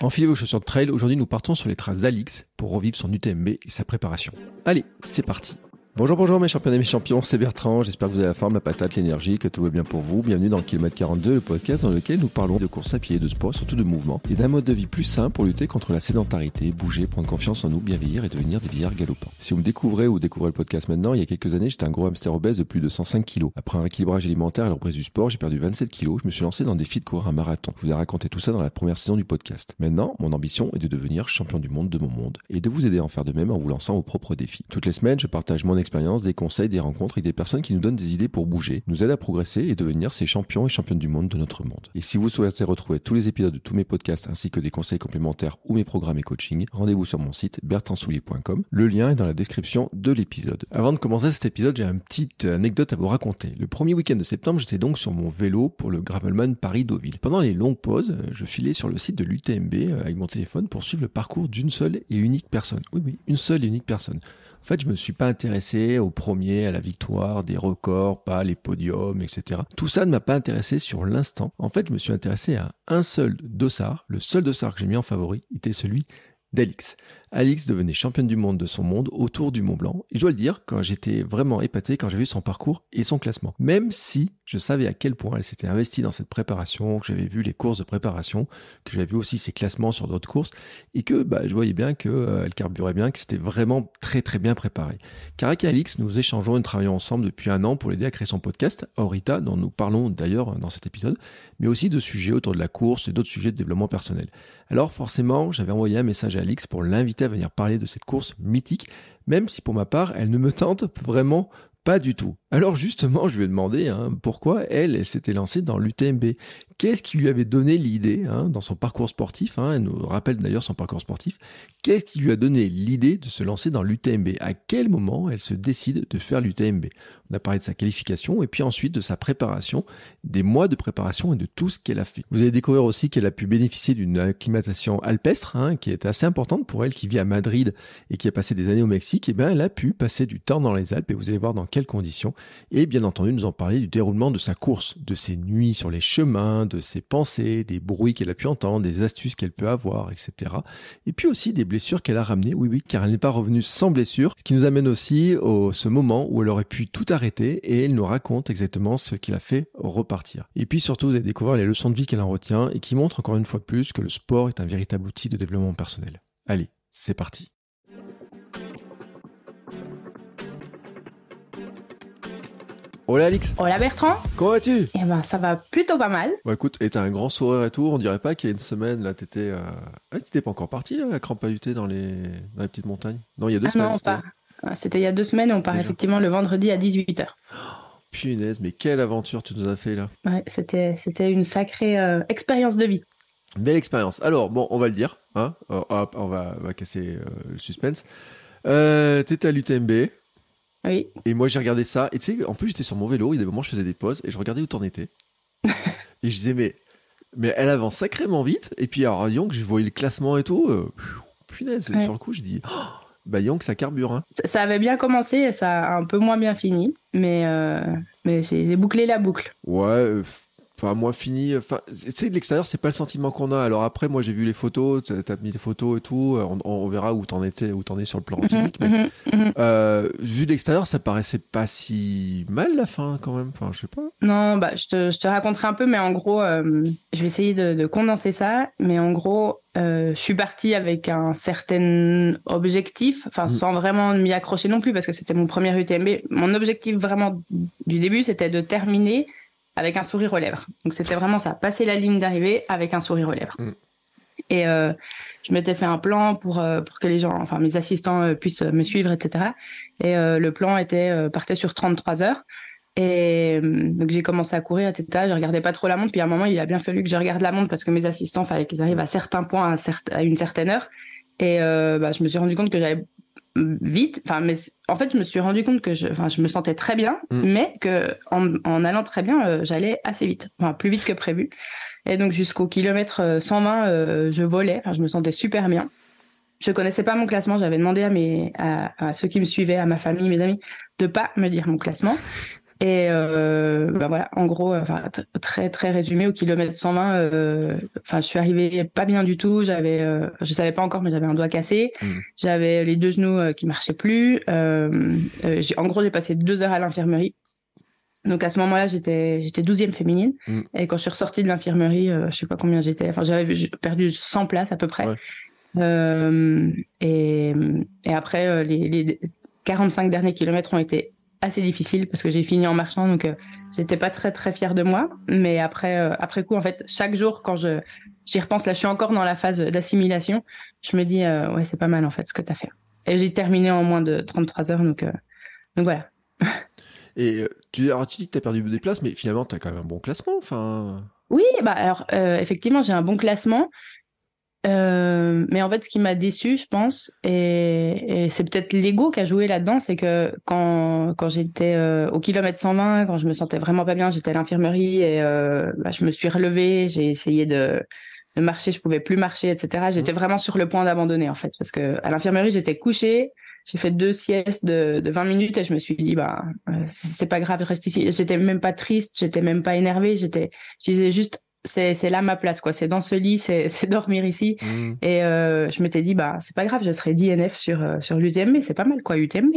Enfilez vos chaussures de trail, aujourd'hui nous partons sur les traces d'Alix pour revivre son UTMB et sa préparation. Allez, c'est parti Bonjour, bonjour mes champions et mes champions, c'est Bertrand, j'espère que vous avez la forme, la patate, l'énergie, que tout va bien pour vous. Bienvenue dans le kilomètre 42, le podcast dans lequel nous parlons de course à pied, de sport, surtout de mouvement, et d'un mode de vie plus sain pour lutter contre la sédentarité, bouger, prendre confiance en nous, bien vieillir et devenir des vieillards galopants. Si vous me découvrez ou découvrez le podcast maintenant, il y a quelques années, j'étais un gros hamster obèse de plus de 105 kilos. Après un rééquilibrage alimentaire et la reprise du sport, j'ai perdu 27 kilos, je me suis lancé dans des défi de courir un marathon. Je vous ai raconté tout ça dans la première saison du podcast. Maintenant, mon ambition est de devenir champion du monde de mon monde et de vous aider à en faire de même en vous lançant vos propres défis. Toutes les semaines, je partage mon des conseils, des rencontres et des personnes qui nous donnent des idées pour bouger, nous aident à progresser et devenir ces champions et championnes du monde de notre monde. Et si vous souhaitez retrouver tous les épisodes de tous mes podcasts ainsi que des conseils complémentaires ou mes programmes et coaching, rendez-vous sur mon site bertrandsoulier.com. Le lien est dans la description de l'épisode. Avant de commencer cet épisode, j'ai une petite anecdote à vous raconter. Le premier week-end de septembre, j'étais donc sur mon vélo pour le Gravelman Paris-Deauville. Pendant les longues pauses, je filais sur le site de l'UTMB euh, avec mon téléphone pour suivre le parcours d'une seule et unique personne. Oui, oui, une seule et unique personne. En fait, je me suis pas intéressé au premier, à la victoire, des records, pas les podiums, etc. Tout ça ne m'a pas intéressé sur l'instant. En fait, je me suis intéressé à un seul dossard. Le seul dossard que j'ai mis en favori était celui d'Alix. Alix devenait championne du monde de son monde autour du Mont Blanc. Et je dois le dire, quand j'étais vraiment épaté quand j'ai vu son parcours et son classement. Même si je savais à quel point elle s'était investie dans cette préparation, que j'avais vu les courses de préparation, que j'avais vu aussi ses classements sur d'autres courses, et que bah, je voyais bien qu'elle euh, carburait bien, que c'était vraiment très très bien préparé. Car avec Alix, nous échangeons et travaillons ensemble depuis un an pour l'aider à créer son podcast, Aurita, dont nous parlons d'ailleurs dans cet épisode, mais aussi de sujets autour de la course et d'autres sujets de développement personnel. Alors forcément, j'avais envoyé un message à Alix pour l'inviter à venir parler de cette course mythique, même si pour ma part, elle ne me tente vraiment pas du tout. Alors justement, je lui ai demandé hein, pourquoi elle, elle s'était lancée dans l'UTMB. Qu'est-ce qui lui avait donné l'idée hein, dans son parcours sportif hein, Elle nous rappelle d'ailleurs son parcours sportif. Qu'est-ce qui lui a donné l'idée de se lancer dans l'UTMB À quel moment elle se décide de faire l'UTMB On a parlé de sa qualification et puis ensuite de sa préparation, des mois de préparation et de tout ce qu'elle a fait. Vous allez découvrir aussi qu'elle a pu bénéficier d'une acclimatation alpestre hein, qui est assez importante pour elle qui vit à Madrid et qui a passé des années au Mexique. Et eh bien, elle a pu passer du temps dans les Alpes et vous allez voir dans quelles conditions. Et bien entendu, nous en parler du déroulement de sa course, de ses nuits sur les chemins, de ses pensées, des bruits qu'elle a pu entendre, des astuces qu'elle peut avoir, etc. Et puis aussi des blessures qu'elle a ramenées, oui oui, car elle n'est pas revenue sans blessure, ce qui nous amène aussi au ce moment où elle aurait pu tout arrêter et elle nous raconte exactement ce qui l'a fait repartir. Et puis surtout, vous allez découvrir les leçons de vie qu'elle en retient et qui montrent encore une fois plus que le sport est un véritable outil de développement personnel. Allez, c'est parti. Hola Alix. Hola Bertrand. Comment vas-tu? Eh ben ça va plutôt pas mal. Bah écoute, et t'as un grand sourire et tout. On dirait pas qu'il y a une semaine là, t'étais, euh... ah, t'étais pas encore parti là, à crampahuter dans les dans les petites montagnes? Non, il y a deux ah semaines. Non, pas. C'était il y a deux semaines. On part effectivement le vendredi à 18 h punaise, mais quelle aventure tu nous as fait là. Ouais, c'était c'était une sacrée euh, expérience de vie. Belle expérience. Alors bon, on va le dire, hein. Oh, hop, on va, on va casser euh, le suspense. Euh, t'étais à l'UTMB. Oui. Et moi, j'ai regardé ça. Et tu sais, en plus, j'étais sur mon vélo. Il y a des moments, je faisais des pauses et je regardais où t'en étais. et je disais, mais, mais elle avance sacrément vite. Et puis, alors, que je voyais le classement et tout. Euh, punaise, sur le coup, je dis, oh, bah, que ça carbure. Hein. Ça, avait bien commencé et ça a un peu moins bien fini. Mais, euh, mais j'ai bouclé la boucle. Ouais. Euh, Enfin, moi, fini. Enfin, tu sais, de l'extérieur, c'est pas le sentiment qu'on a. Alors après, moi, j'ai vu les photos, t'as mis des photos et tout. On, on verra où t'en étais, où t'en es sur le plan mhm, physique. mais, mhm, mhm. euh, vu de l'extérieur, ça paraissait pas si mal la fin, quand même. Enfin, je sais pas. Non, bah, je te, je te raconterai un peu, mais en gros, euh, je vais essayer de, de, condenser ça. Mais en gros, euh, je suis partie avec un certain objectif, enfin, mm. sans vraiment m'y accrocher non plus, parce que c'était mon premier UTMB. Mon objectif vraiment du début, c'était de terminer avec un sourire aux lèvres. Donc c'était vraiment ça, passer la ligne d'arrivée avec un sourire aux lèvres. Mm. Et euh, je m'étais fait un plan pour euh, pour que les gens, enfin mes assistants euh, puissent me suivre, etc. Et le plan était partait sur 33 heures. Et donc j'ai commencé à courir, etc. Je regardais pas trop la montre. Puis à un moment, il a bien fallu que je regarde la montre parce que mes assistants, fallait qu'ils arrivent à certains points à, à une certaine heure. Et bah, je me suis rendu compte que j'avais vite. Enfin, mais en fait, je me suis rendu compte que je, enfin, je me sentais très bien, mm. mais que en, allant très bien, euh, j'allais assez vite, enfin, plus vite que prévu. Et donc jusqu'au kilomètre 120, euh, euh, je volais. je me sentais super bien. Je connaissais pas mon classement. J'avais demandé à mes, à, ceux qui me suivaient, à ma famille, mes amis, de pas me dire mon classement. Et euh, bah voilà, en gros, enfin très très résumé au kilomètre 120, euh, enfin je suis arrivée pas bien du tout. J'avais, euh, je savais pas encore, mais j'avais un doigt cassé. Mmh. J'avais les deux genoux euh, qui marchaient plus. Euh, en gros, j'ai passé deux heures à l'infirmerie. Donc à ce moment-là, j'étais j'étais douzième féminine. Mmh. Et quand je suis ressortie de l'infirmerie, je sais pas combien j'étais. Enfin, j'avais perdu 100 places à peu près. et, et après, les, les 45 derniers kilomètres ont été assez difficile parce que j'ai fini en marchant, donc euh, j'étais pas très très fière de moi. Mais après, euh, après coup, en fait, chaque jour quand je j'y repense, là, je suis encore dans la phase d'assimilation. Je me dis euh, ouais, c'est pas mal en fait ce que tu as fait. Et j'ai terminé en moins de 33 heures, donc donc voilà. Et tu, alors, tu dis que tu as perdu des places, mais finalement, tu as quand même un bon classement. Enfin. Oui, bah alors effectivement, j'ai un bon classement. Euh, mais en fait, ce qui m'a déçu, je pense, et, et c'est peut-être l'ego qui a joué là-dedans, c'est que quand, quand j'étais euh, au kilomètre 120, quand je me sentais vraiment pas bien, j'étais à l'infirmerie et euh, bah, je me suis relevée, j'ai essayé de, de marcher, je pouvais plus marcher, etc. J'étais mmh. vraiment sur le point d'abandonner en fait, parce que à l'infirmerie, j'étais couchée, j'ai fait deux siestes de, de 20 minutes et je me suis dit bah c'est pas grave, je reste ici. J'étais même pas triste, j'étais même pas énervée, j'étais, je disais juste c'est là ma place quoi. C'est dans ce lit c'est dormir ici. Mmh. et euh, je m'étais dit bah c'est pas grave je serai d'INF sur euh, sur l'UTMB c'est pas mal quoi UTMB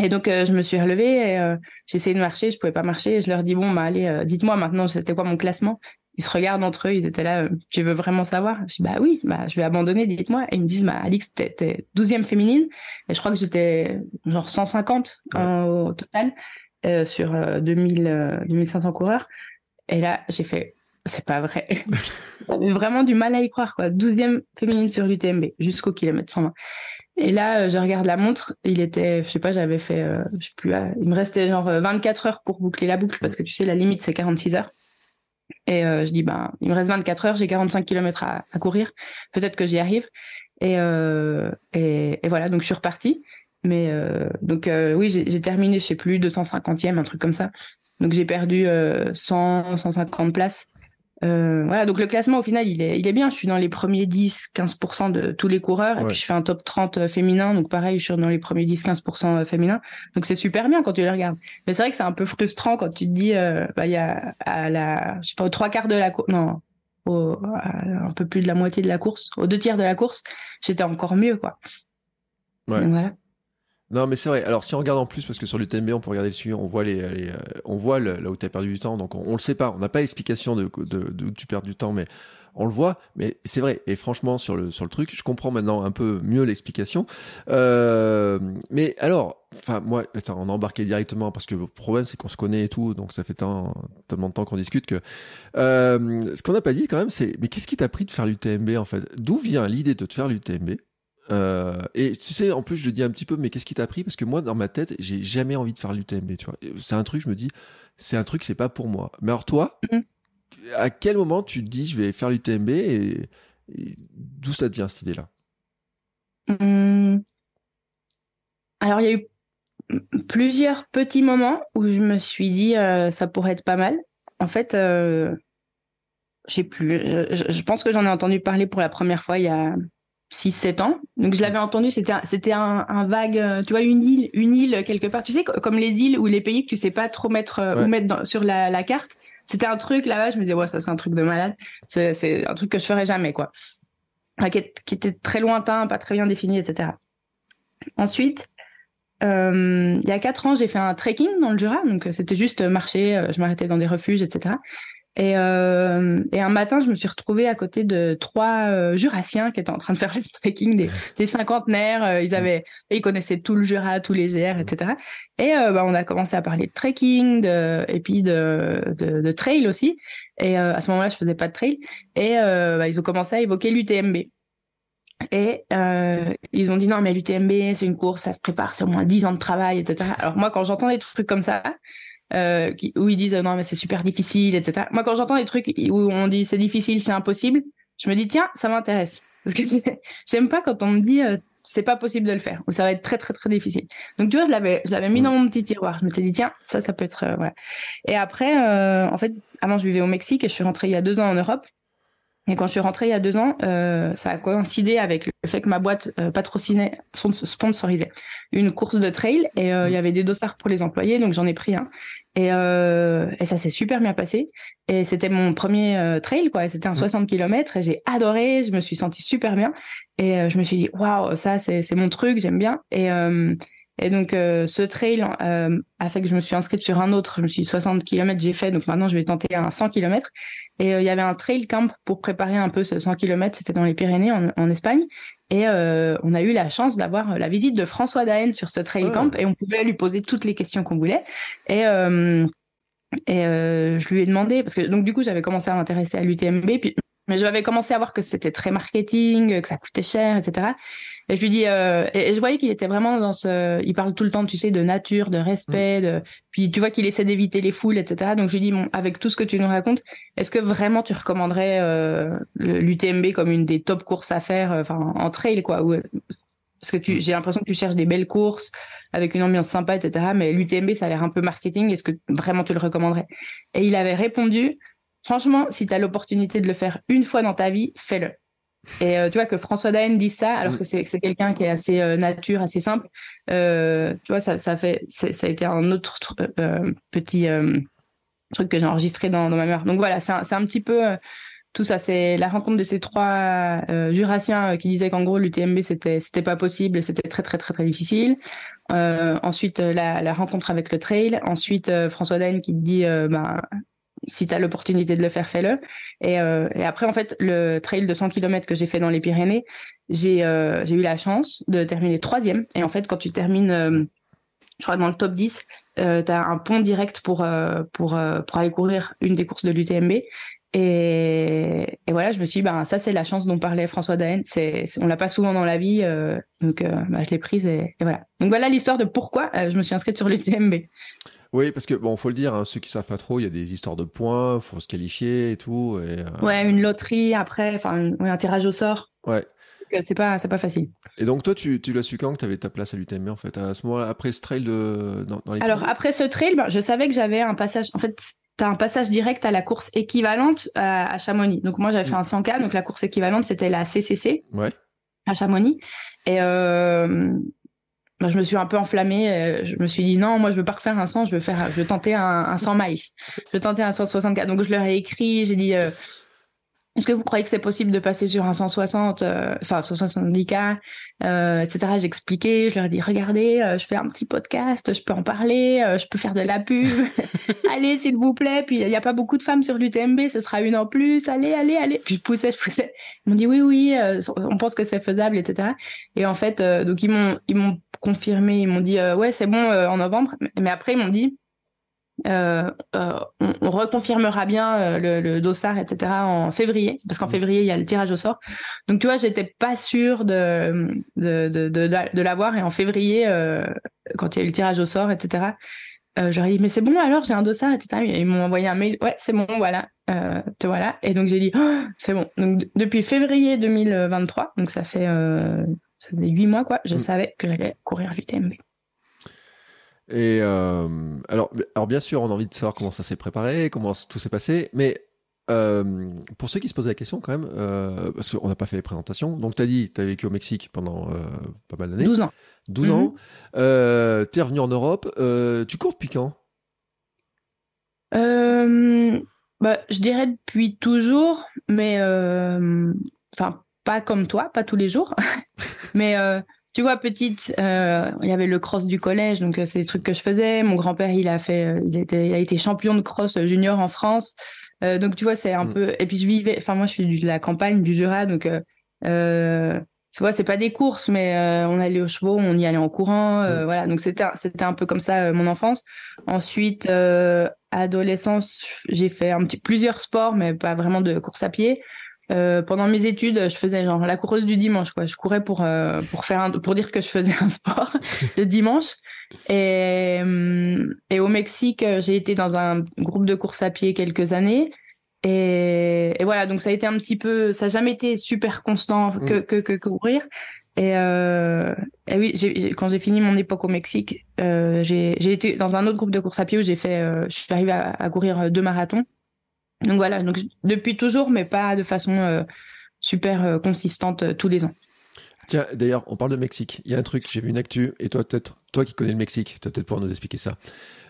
et donc euh, je me suis relevée et j'ai essayé de marcher je pouvais pas marcher. Et je leur dis bon bah allez dites-moi maintenant c'était quoi mon classement? Ils se regardent entre eux ils étaient là tu veux vraiment savoir? Je dis bah oui bah je vais abandonner dites-moi. Et ils me disent bah Alix t'es 12e féminine. Et je crois que j'étais genre 150 au total sur 2000 2500 coureurs et là, j'ai fait, c'est pas vrai. J'avais vraiment du mal à y croire, quoi. 12e féminine sur l'UTMB, jusqu'au kilomètre 120. Et là, euh, je regarde la montre, il était, je sais pas, j'avais fait, euh, je sais plus, euh, il me restait genre 24 heures pour boucler la boucle, parce que tu sais, la limite, c'est 46 heures. Et je dis, ben, il me reste 24 heures, j'ai 45 kilomètres à, courir, peut-être que j'y arrive. Et, et, et, voilà, donc je suis repartie. Mais donc oui, j'ai terminé, je sais plus, 250e, un truc comme ça. Donc j'ai perdu 100, euh, 150 places. Euh, voilà, donc le classement au final il est, il est bien. Je suis dans les premiers 10-15% de tous les coureurs et puis je fais un top 30 euh, féminin. Donc pareil, je suis dans les premiers 10-15% féminins. Donc c'est super bien quand tu les regardes. Mais c'est vrai que c'est un peu frustrant quand tu te dis, bah il y a à la, je sais pas, aux trois quarts de la course, non, au, un peu plus de la moitié de la course, aux deux tiers de la course, j'étais encore mieux quoi. Ouais. voilà. Non, mais c'est vrai. Alors, si on regarde en plus, parce que sur l'UTMB, on peut regarder le suivant, on voit les, euh, on voit là où tu as perdu du temps. Donc, on, le sait pas. On n'a pas l'explication de, de, d'où tu perds du temps, mais on le voit. Mais c'est vrai. Et franchement, sur le, sur le truc, je comprends maintenant un peu mieux l'explication. Euh, mais alors, enfin, moi, attends, on a embarqué directement parce que le problème, c'est qu'on se connaît et tout. Donc, ça fait tant, tellement de temps qu'on discute que, euh, ce qu'on n'a pas dit quand même, c'est, mais qu'est-ce qui t'a pris de faire l'UTMB, en fait? D'où vient l'idée de te faire l'UTMB? Euh, et tu sais, en plus, je le dis un petit peu, mais qu'est-ce qui t'a pris? Parce que moi, dans ma tête, j'ai jamais envie de faire l'UTMB, tu vois. C'est un truc, je me dis, c'est un truc, c'est pas pour moi. Mais alors toi, mm. à quel moment tu te dis, je vais faire l'UTMB et, d'où ça te vient cette idée-là? Mm. Alors, il y a eu plusieurs petits moments où je me suis dit, euh, ça pourrait être pas mal. En fait, euh, je sais plus. je pense que j'en ai entendu parler pour la première fois il y a 6-7 ans. Donc je l'avais entendu, c'était un, c'était un, vague, euh, tu vois, une île, une île quelque part. Tu sais, comme les îles ou les pays que tu sais pas trop mettre euh, mettre sur la, carte. C'était un truc là-bas, je me disais, ouais, ça c'est un truc de malade. C'est, un truc que je ferais jamais, quoi. Qui, était très lointain, pas très bien défini, etc. Ensuite, euh, il y a quatre ans, j'ai fait un trekking dans le Jura, donc c'était juste marcher, je m'arrêtais dans des refuges, etc. Et, euh, et, un matin, je me suis retrouvée à côté de trois euh, Jurassiens qui étaient en train de faire le trekking des, des cinquantenaires. Euh, ils avaient, ils connaissaient tout le Jura, tous les GR, etc. Et euh, bah, on a commencé à parler de trekking, de, et puis de, de, de trail aussi. Et à ce moment-là, je faisais pas de trail. Et bah, ils ont commencé à évoquer l'UTMB. Et ils ont dit non, mais l'UTMB, c'est une course, ça se prépare, c'est au moins 10 ans de travail, etc. Alors moi, quand j'entends des trucs comme ça, euh, où ils disent non mais c'est super difficile, etc. Moi quand j'entends des trucs où on dit c'est difficile, c'est impossible, je me dis tiens ça m'intéresse parce que j'aime pas quand on me dit euh, c'est pas possible de le faire ou ça va être très très très difficile. Donc tu vois je l'avais je l'avais mis dans mon petit tiroir. Je me suis dit tiens ça ça peut être euh, voilà. Et après en fait avant je vivais au Mexique et je suis rentrée il y a deux ans en Europe Et quand je suis rentrée il y a deux ans, euh, ça a coïncidé avec le fait que ma boîte euh, patrocinait, sponsorisait une course de trail et euh, il y avait des dossards pour les employés, donc j'en ai pris un. Et, euh, et ça s'est super bien passé. Et c'était mon premier trail, quoi. C'était un 60 km et j'ai adoré. Je me suis sentie super bien. Et je me suis dit, waouh, ça, c'est mon truc, j'aime bien. Et, et donc, ce trail a fait que je me suis inscrite sur un autre. Je me suis dit, 60 km, j'ai fait. Donc maintenant, je vais tenter un 100 km. Et il y avait un trail camp pour préparer un peu ce 100 km. C'était dans les Pyrénées, en, en Espagne. Et euh, on a eu la chance d'avoir la visite de François Daen sur ce trail camp et on pouvait lui poser toutes les questions qu'on voulait. Et, euh, et euh, je lui ai demandé, parce que donc du coup j'avais commencé à m'intéresser à l'UTMB, puis mais j'avais commencé à voir que c'était très marketing, que ça coûtait cher, etc. Et je lui dis, euh, et, je voyais qu'il était vraiment dans ce, il parle tout le temps, tu sais, de nature, de respect, mm. de, puis tu vois qu'il essaie d'éviter les foules, etc. Donc je lui dis, bon, avec tout ce que tu nous racontes, est-ce que vraiment tu recommanderais euh, l'UTMB comme une des top courses à faire, euh, enfin en trail, quoi ou, Parce que tu, mm. j'ai l'impression que tu cherches des belles courses avec une ambiance sympa, etc. Mais l'UTMB, ça a l'air un peu marketing. Est-ce que vraiment tu le recommanderais? Et il avait répondu, franchement, si tu as l'opportunité de le faire une fois dans ta vie, fais-le. Et euh, tu vois que François Daen dit ça, alors mm. que c'est quelqu'un qui est assez euh, nature, assez simple. Euh, tu vois, ça, ça fait, ça a été un autre petit truc que j'ai enregistré dans, dans, ma mémoire. Donc voilà, c'est un, un, petit peu tout ça. C'est la rencontre de ces trois jurassiens qui disaient qu'en gros l'UTMB c'était c'était pas possible, c'était très très très très difficile. ensuite la, la, rencontre avec le trail. Ensuite François Daen qui dit ben si tu as l'opportunité de le faire, fais-le. Et, euh, et, après, en fait, le trail de 100 km que j'ai fait dans les Pyrénées, j'ai euh, eu la chance de terminer troisième. Et en fait, quand tu termines, euh, je crois, dans le top 10, euh, tu as un pont direct pour, pour, aller courir une des courses de l'UTMB. Et, voilà, je me suis dit, ben, ça, c'est la chance dont parlait François Daen. C'est, on l'a pas souvent dans la vie, donc ben, je l'ai prise et, voilà. Donc voilà l'histoire de pourquoi je me suis inscrite sur l'UTMB. Oui, parce que bon, faut le dire, hein, ceux qui savent pas trop, il y a des histoires de points, faut se qualifier et tout. Et, euh, Ouais, une loterie après, enfin, un tirage au sort. Ouais. C'est pas, c'est pas facile. Et donc toi, tu, tu l'as su quand que tu avais ta place à l'UTM en fait, à ce moment-là, après ce trail de, dans, dans les. Alors après ce trail, ben, je savais que j'avais un passage. En fait, tu as un passage direct à la course équivalente à, Chamonix. Donc moi, j'avais fait un 100K, donc la course équivalente, c'était la CCC. Ouais. À Chamonix. Et euh, je me suis un peu enflammée. Euh, je me suis dit non, moi je veux pas refaire un 100, je veux faire, je veux tenter un, un 100 miles. Je veux tenter un 164. Donc je leur ai écrit, j'ai dit euh, est-ce que vous croyez que c'est possible de passer sur un 160, euh, enfin 170K, euh, etc. J'ai expliqué, je leur ai dit regardez, euh, je fais un petit podcast, je peux en parler, euh, je peux faire de la pub. allez s'il vous plaît. Puis il n'y a pas beaucoup de femmes sur l'UTMB, ce sera une en plus. Allez, allez, allez. Puis je poussais, je poussais. Ils m'ont dit oui, oui, on pense que c'est faisable, etc. Et en fait, donc ils m'ont ils m'ont confirmé, ils m'ont dit ouais c'est bon en novembre. Mais après ils m'ont dit euh, euh, on, reconfirmera bien euh, le, le, dossard, etc. en février, parce qu'en mmh. février il y a le tirage au sort. Donc tu vois, j'étais pas sûre de de, de, de, de l'avoir et en février, euh, quand il y a eu le tirage au sort, etc. Euh, j'aurais dit mais c'est bon alors j'ai un dossard, etc. Et ils m'ont envoyé un mail, ouais c'est bon, voilà, te voilà. Et donc j'ai dit oh, c'est bon. Donc depuis février 2023, donc ça fait ça fait huit mois quoi, je mmh. savais que j'allais courir l'UTMB. Et euh, alors, alors, bien sûr, on a envie de savoir comment ça s'est préparé, comment tout s'est passé, mais euh, pour ceux qui se posaient la question quand même, euh, parce qu'on n'a pas fait les présentations, donc tu as dit, tu as vécu au Mexique pendant pas mal d'années. 12 ans. 12 ans. Mhm. Tu es revenu en Europe. Tu cours depuis quand? Bah, Je dirais depuis toujours, mais enfin, pas comme toi, pas tous les jours, mais tu vois, petite, euh, il y avait le cross du collège, donc euh, c'est des trucs que je faisais. Mon grand-père, il a fait, euh, il, était, il a été champion de cross junior en France. Euh, donc tu vois, c'est un mm. peu. Et puis je vivais, enfin moi je suis de la campagne du Jura, donc euh, tu vois, c'est pas des courses, mais on allait aux chevaux, on y allait en courant, mm. voilà. Donc c'était c'était un peu comme ça mon enfance. Ensuite, adolescence, j'ai fait un petit plusieurs sports, mais pas vraiment de course à pied. Euh, pendant mes études, je faisais genre la coureuse du dimanche, quoi. Je courais pour euh, pour faire un, pour dire que je faisais un sport le dimanche. Et euh, et au Mexique, j'ai été dans un groupe de course à pied quelques années. Et, et voilà, donc ça a été un petit peu, ça n'a jamais été super constant que mm. que, que, courir. Et, euh, et oui, quand j'ai fini mon époque au Mexique, euh, j'ai été dans un autre groupe de course à pied où j'ai fait, je suis arrivée à, à courir deux marathons. Donc voilà, donc depuis toujours, mais pas de façon super consistante tous les ans. Tiens, d'ailleurs, on parle de Mexique. Il y a un truc, j'ai vu une actu, et toi, peut-être, toi qui connais le Mexique, tu vas peut-être pouvoir nous expliquer ça.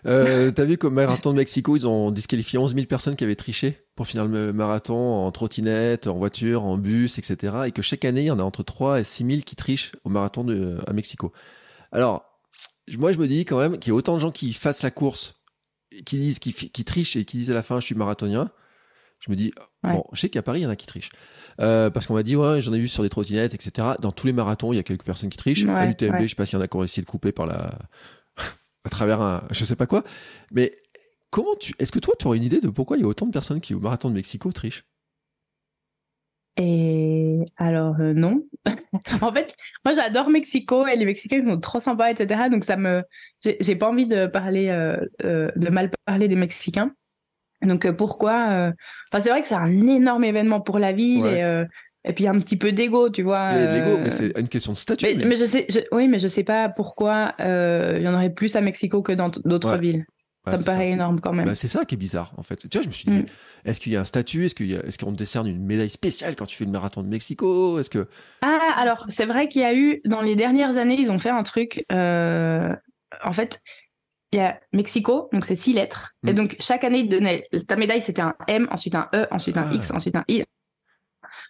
Euh, T'as vu qu'au marathon de Mexico, ils ont disqualifié 11 000 personnes qui avaient triché pour finir le marathon en trottinette, en voiture, en bus, etc. Et que chaque année, il y en a entre 3 et 6 000 qui trichent au marathon de, à Mexico. Alors, moi, je me dis quand même qu'il y a autant de gens qui fassent la course, qui disent, qui, qui trichent et qui disent à la fin, je suis marathonien. Je me dis, bon, je sais qu'à Paris, il y en a qui trichent. Euh, parce qu'on m'a dit, ouais, j'en ai vu sur des trottinettes, etc. Dans tous les marathons, il y a quelques personnes qui trichent. à l'UTMB, je sais pas s'il y en a qui ont essayé de couper par la, à travers un, je sais pas quoi. Mais comment tu, est-ce que toi, tu aurais une idée de pourquoi il y a autant de personnes qui, au marathon de Mexico, trichent? Et alors euh, non. en fait, moi j'adore Mexico et les Mexicains sont trop sympas, etc. Donc ça me, j'ai pas envie de parler, euh, de mal parler des Mexicains. Donc pourquoi Enfin, c'est vrai que c'est un énorme événement pour la ville et, euh, et puis un petit peu d'ego, tu vois. L'ego, mais euh, c'est une question de statut. Mais, je sais, oui, mais je sais pas pourquoi euh, il y en aurait plus à Mexico que dans d'autres villes. Ça me paraît énorme quand même. Bah, c'est ça qui est bizarre en fait. Tu vois, je me suis dit, mm. est-ce qu'il y a un statut? Est-ce qu'on te décerne une médaille spéciale quand tu fais le marathon de Mexico? Est-ce que Ah, alors c'est vrai qu'il y a eu dans les dernières années, ils ont fait un truc. en fait, il y a Mexico, donc c'est six lettres. Et mm. donc, chaque année, ta médaille, c'était un M, ensuite un E, ensuite un X, ah. ensuite un I.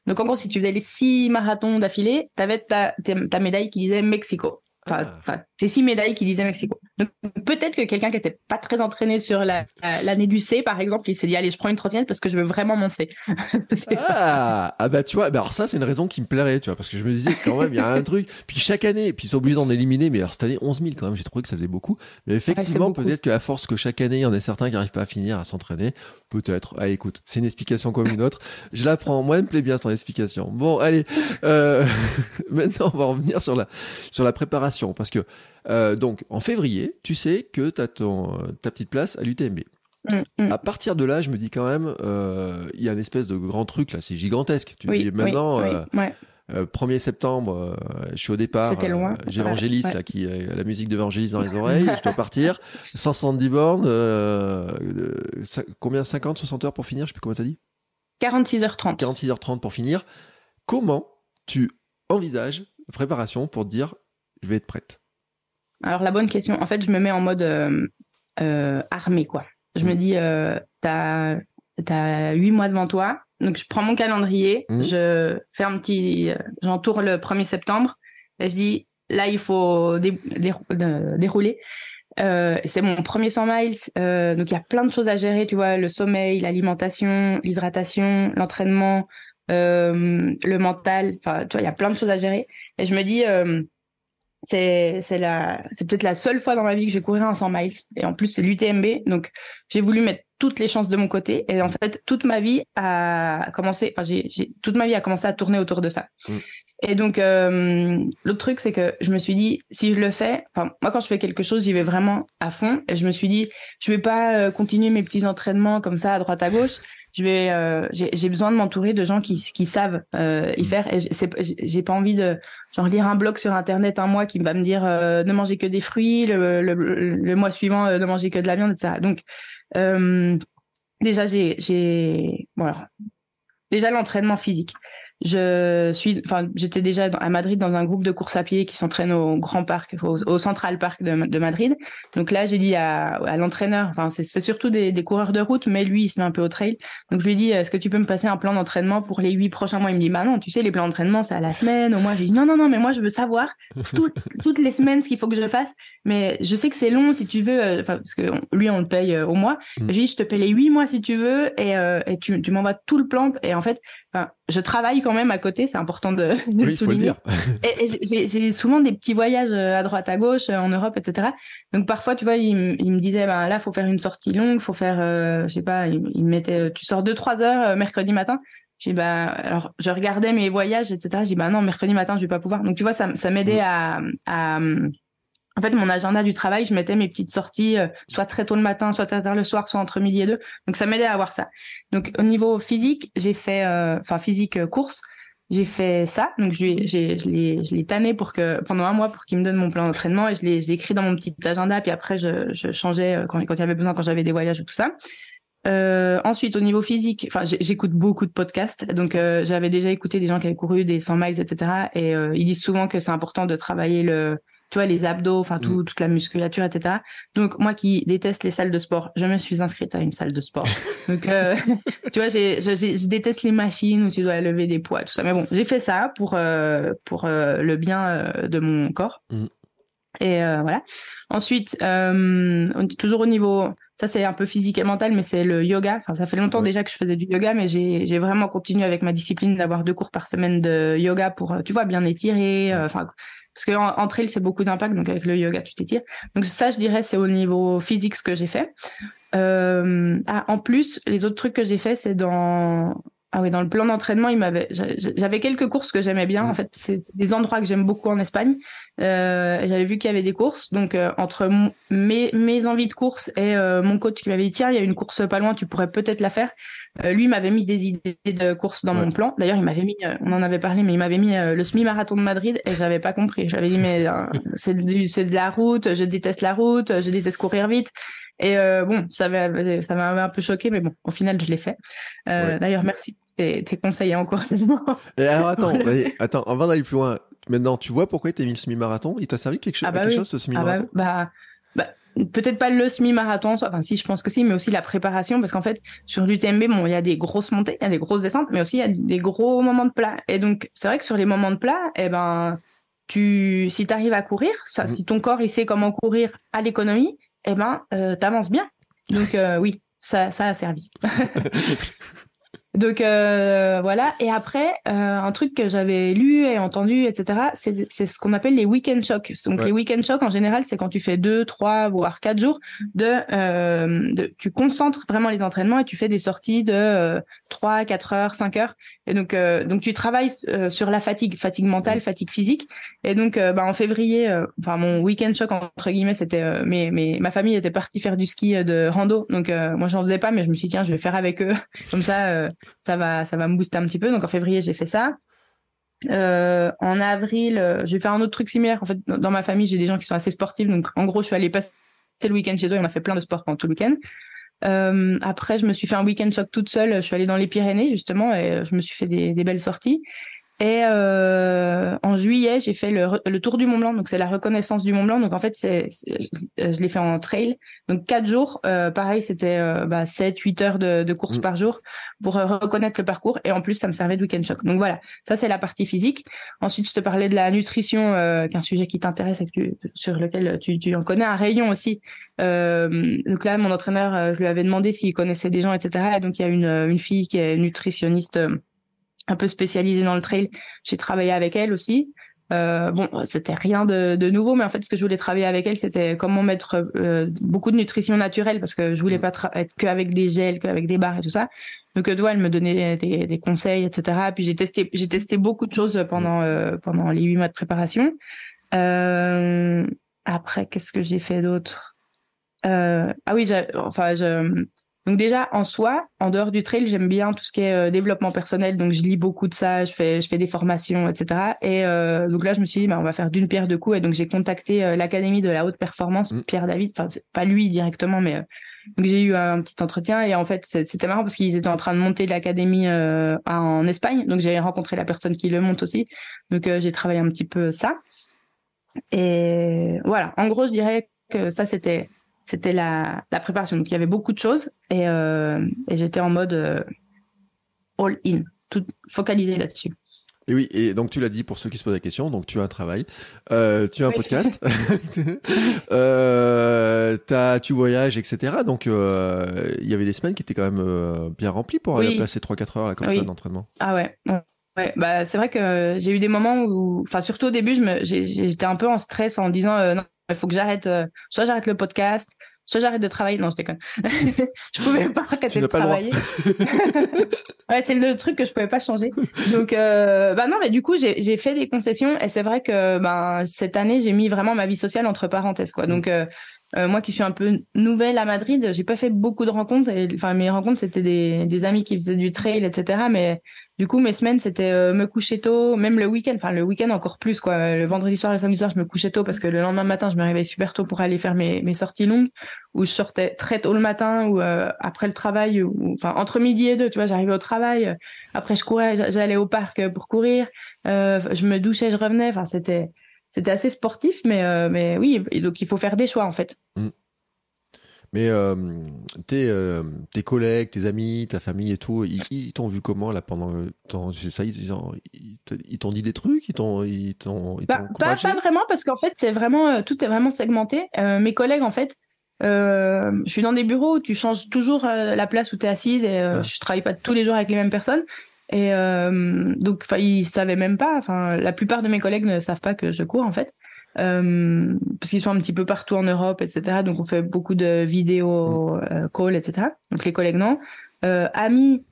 Donc, en gros, si tu faisais les six marathons d'affilée, tu avais ta, ta, médaille qui disait Mexico. Enfin, ah. C'est six médailles qui disaient Mexico. Donc peut-être que quelqu'un qui était pas très entraîné sur l'année du C, par exemple, il s'est dit allez, je prends une trottinette parce que je veux vraiment mon C. ah, ah, bah tu vois, bah alors ça c'est une raison qui me plairait, tu vois, parce que je me disais quand même il y a un truc. Puis chaque année, puis ils sont obligés d'en éliminer, mais alors cette année 11 000 quand même, j'ai trouvé que ça faisait beaucoup. Mais effectivement, peut-être qu'à force que chaque année il y en a certains qui n'arrivent pas à finir à s'entraîner, peut-être. Ah écoute, c'est une explication comme une autre. Je la prends. Moi, elle me plaît bien ton explication. Bon, allez. Euh, maintenant, on va revenir sur la sur la préparation, parce que euh, donc, en février, tu sais que tu as ton, ta petite place à l'UTMB. Mm, mm. À partir de là, je me dis quand même, euh, il y a une espèce de grand truc là, c'est gigantesque. Tu dis maintenant, 1er septembre, je suis au départ. J'évangélise là, qui la musique d'Évangélise dans les oreilles. je dois partir. 170 bornes. combien 50, 60 heures pour finir Je sais plus comment t'as dit? 46h30. 46h30 pour finir. Comment tu envisages la préparation pour te dire, je vais être prête? Alors la bonne question, en fait, je me mets en mode euh, euh armé, quoi. Je me mm. dis, euh, t'as as huit mois devant toi, donc je prends mon calendrier, mm. je fais un petit, euh, j'entoure le 1er septembre, et je dis, là, il faut dérouler. Euh, c'est mon premier 100 miles, euh, donc il y a plein de choses à gérer, tu vois, le sommeil, l'alimentation, l'hydratation, l'entraînement, euh, le mental, enfin, tu vois, il y a plein de choses à gérer. Et je me dis, c'est c'est la c'est peut-être la seule fois dans ma vie que je vais courir un 100 miles. Et en plus c'est l'UTMB donc j'ai voulu mettre toutes les chances de mon côté. Et en fait toute ma vie a commencé enfin j'ai toute ma vie a commencé à tourner autour de ça. Mm. Et donc euh, l'autre truc c'est que je me suis dit si je le fais enfin moi quand je fais quelque chose j'y vais vraiment à fond. Et je me suis dit je vais pas euh, continuer mes petits entraînements comme ça à droite à gauche je vais euh, j'ai besoin de m'entourer de gens qui qui savent euh, y mm. faire. Et j'ai pas envie de genre lire un blog sur internet un mois qui va me dire euh, ne manger que des fruits le, le, le mois suivant euh, ne manger que de la viande etc donc euh, déjà j'ai j'ai voilà déjà l'entraînement physique je suis, enfin, j'étais déjà à Madrid dans un groupe de course à pied qui s'entraîne au Grand Parc, au, Central Park de, Madrid. Donc là, j'ai dit à, à l'entraîneur, enfin, c'est surtout des, des, coureurs de route, mais lui, il se met un peu au trail. Donc je lui ai dit, est-ce que tu peux me passer un plan d'entraînement pour les huit prochains mois? Il me dit, bah non, tu sais, les plans d'entraînement, c'est à la semaine, au mois. J'ai dit, non, non, non, mais moi, je veux savoir toutes les semaines ce qu'il faut que je fasse. Mais je sais que c'est long si tu veux, euh, enfin, parce que lui, on le paye euh, au mois. Mm. J'ai dit, je te paye les huit mois si tu veux, et, euh, et tu, tu m'envoies tout le plan. Et en fait, je travaille quand même à côté, c'est important de, le souligner. et, j'ai souvent des petits voyages euh, à droite, à gauche, euh, en Europe, etc. Donc parfois, tu vois, il, me disait, ben là, faut faire une sortie longue, faut faire, euh, je sais pas, il, me mettait, tu sors deux trois heures mercredi matin. J'ai bah alors je regardais mes voyages, etc. J'ai bah non, mercredi matin, je vais pas pouvoir. Donc tu vois, ça, ça m'aidait à, à en fait, mon agenda du travail, je mettais mes petites sorties, euh, soit très tôt le matin, soit très tard le soir, soit entre midi et deux. Donc, ça m'aidait à avoir ça. Donc, au niveau physique, j'ai fait, euh, enfin, physique euh, course, j'ai fait ça. Donc, je, je l'ai, je l'ai tanné pour que, pendant un mois, pour qu'il me donne mon plan d'entraînement et je l'ai, écrit dans mon petit agenda. Puis après, je, je changeais quand, quand il y avait besoin, quand j'avais des voyages ou tout ça. Euh, ensuite, au niveau physique, enfin, j'écoute beaucoup de podcasts. Donc, euh, j'avais déjà écouté des gens qui avaient couru des 100 miles, etc. Et euh, ils disent souvent que c'est important de travailler le, tu vois, les abdos, enfin, tout, mm. toute la musculature, etc. Donc, moi qui déteste les salles de sport, je me suis inscrite à une salle de sport. Donc, euh, tu vois, j'ai, je déteste les machines où tu dois lever des poids, tout ça. Mais bon, j'ai fait ça pour, euh, pour le bien de mon corps. Mm. Et voilà. Ensuite, toujours au niveau ça, c'est un peu physique et mental, mais c'est le yoga. Enfin, ça fait longtemps déjà que je faisais du yoga, mais j'ai vraiment continué avec ma discipline d'avoir deux cours par semaine de yoga pour, euh, tu vois, bien étirer. Euh, enfin, parce que en, trail, c'est beaucoup d'impact, donc avec le yoga, tu t'étires. Donc ça, je dirais, c'est au niveau physique ce que j'ai fait. Euh, ah, en plus, les autres trucs que j'ai fait, c'est dans ah oui, dans le plan d'entraînement, il m'avait, j'avais quelques courses que j'aimais bien. En fait, c'est des endroits que j'aime beaucoup en Espagne. Euh, j'avais vu qu'il y avait des courses, donc euh, entre mes, mes envies de course et euh, mon coach qui m'avait dit tiens, il y a une course pas loin, tu pourrais peut-être la faire. Euh, lui m'avait mis des idées de course dans mon plan. D'ailleurs, il m'avait mis, on en avait parlé, mais il m'avait mis le semi-marathon de Madrid et j'avais pas compris. J'avais dit mais c'est de, de la route, je déteste la route, je déteste courir vite. Et bon, ça m'avait un peu choqué, mais bon, au final, je l'ai fait. D'ailleurs, merci tes, tes conseils encouragement. Et alors attends, attends, avant d'aller plus loin, maintenant tu vois pourquoi tu as mis le semi-marathon? Il t'a servi quelque, chose, ah bah quelque chose ce semi-marathon ah bah, bah, Peut-être pas le semi-marathon, enfin si je pense que si, mais aussi la préparation, parce qu'en fait sur l'UTMB, bon, il y a des grosses montées, il y a des grosses descentes, mais aussi il y a des gros moments de plat. Et donc c'est vrai que sur les moments de plat, eh ben tu, si tu arrives à courir, ça, mmh. si ton corps il sait comment courir à l'économie, eh ben euh, t'avances bien. Donc euh, oui, ça, ça a servi. Donc euh, voilà. Et après, euh, un truc que j'avais lu et entendu, etc., c'est, c'est ce qu'on appelle les week-end shocks. Donc les week-end shocks, en général, c'est quand tu fais deux, trois, voire quatre jours de, euh, de, tu concentres vraiment les entraînements et tu fais des sorties de euh, trois, quatre heures, cinq heures. Et donc, euh, donc tu travailles euh, sur la fatigue, fatigue mentale, fatigue physique. Et donc, euh, bah, en février, enfin mon week-end choc entre guillemets, c'était, mais, mais ma famille était partie faire du ski de rando. Donc moi, j'en faisais pas, mais je me suis dit tiens, je vais faire avec eux. Comme ça, ça va, ça va me booster un petit peu. Donc en février, j'ai fait ça. en avril, j'ai fait un autre truc similaire. En fait, dans ma famille, j'ai des gens qui sont assez sportifs. Donc en gros, je suis allée passer le week-end chez eux. Et on a fait plein de sport pendant tout le week-end. Euh, après, je me suis fait un week-end choc toute seule. Je suis allée dans les Pyrénées justement et je me suis fait des, des belles sorties. Et euh, en juillet, j'ai fait le, le, tour du Mont Blanc, donc c'est la reconnaissance du Mont Blanc. Donc en fait, c'est, je l'ai fait en trail. Donc quatre jours, euh, pareil, c'était euh, bah, 7, 8 heures de, de course mmh. par jour pour euh, reconnaître le parcours. Et en plus, ça me servait de week-end choc. Donc voilà, ça c'est la partie physique. Ensuite, je te parlais de la nutrition, euh, qui est un sujet qui t'intéresse et que tu, sur lequel tu, tu en connais un rayon aussi. Euh, donc là, mon entraîneur, je lui avais demandé s'il connaissait des gens, etc. Et donc il y a une, une fille qui est nutritionniste un peu spécialisée dans le trail. J'ai travaillé avec elle aussi. Euh, bon, c'était rien de, de, nouveau, mais en fait, ce que je voulais travailler avec elle, c'était comment mettre euh, beaucoup de nutrition naturelle, parce que je voulais mm. pas être que avec des gels, qu'avec des barres et tout ça. Donc, euh, toi, elle me donnait des, des conseils, etc. Puis j'ai testé, j'ai testé beaucoup de choses pendant euh, pendant les huit mois de préparation. Euh, après, qu'est-ce que j'ai fait d'autre? Ah oui, enfin, je, donc déjà en soi, en dehors du trail, j'aime bien tout ce qui est euh, développement personnel. Donc je lis beaucoup de ça, je fais je fais des formations, etc. Et euh, donc là, je me suis dit, bah, on va faire d'une pierre deux coups. Et donc j'ai contacté euh, l'académie de la haute performance, mmh. Pierre David. Enfin pas lui directement, mais donc j'ai eu un petit entretien. Et en fait, c'était marrant parce qu'ils étaient en train de monter l'académie en Espagne. Donc j'ai rencontré la personne qui le monte aussi. Donc j'ai travaillé un petit peu ça. Et voilà. En gros, je dirais que ça c'était c'était la, la, préparation. Donc il y avait beaucoup de choses et, euh, et j'étais en mode euh, all in, tout focalisé là-dessus. Et oui, et donc tu l'as dit pour ceux qui se posent la question, donc tu as un travail, euh, tu as un podcast, as, tu voyages, etc. Donc il y avait des semaines qui étaient quand même bien remplies pour aller placer 3-4 heures là, comme ça d'entraînement. Ah ouais. Ouais, bah c'est vrai que j'ai eu des moments où, enfin surtout au début, je me, j'étais un peu en stress en disant non, il faut que j'arrête, euh, soit j'arrête le podcast, soit j'arrête de travailler. Non, je déconne. je pouvais pas arrêter de travailler. ouais, c'est le truc que je pouvais pas changer. Donc, euh, bah non, mais du coup, j'ai fait des concessions et c'est vrai que ben cette année, j'ai mis vraiment ma vie sociale entre parenthèses, quoi. Donc, euh, moi qui suis un peu nouvelle à Madrid, j'ai pas fait beaucoup de rencontres. enfin, mes rencontres c'était des, des amis qui faisaient du trail, etc. Mais du coup, mes semaines, c'était euh, me coucher tôt, même le week-end, enfin le week-end encore plus, quoi. Le vendredi soir, le samedi soir, je me couchais tôt parce que le lendemain matin, je me réveillais super tôt pour aller faire mes, mes sorties longues, où je sortais très tôt le matin, ou euh, après le travail, ou enfin entre midi et deux, tu vois, j'arrivais au travail, euh, après je courais, j'allais au parc pour courir, je me douchais, je revenais, enfin c'était c'était assez sportif, mais mais oui, donc il faut faire des choix en fait. Mmh. Mais euh, tes, euh, tes, collègues, tes amis, ta famille et tout, ils, t'ont vu comment là pendant ça Ils, ils t'ont dit des trucs Ils t'ont ils t'ont bah, pas, pas, vraiment parce qu'en fait c'est vraiment euh, tout est vraiment segmenté. mes collègues en fait, je suis dans des bureaux où tu changes toujours la place où tu es assise et ah. je travaille pas tous les jours avec les mêmes personnes. Et donc, ils savaient même pas. Enfin, la plupart de mes collègues ne savent pas que je cours en fait. Euh, parce qu'ils sont un petit peu partout en Europe, etc. Donc on fait beaucoup de vidéos, mm. euh, calls, etc. Donc les collègues non. Euh, amis,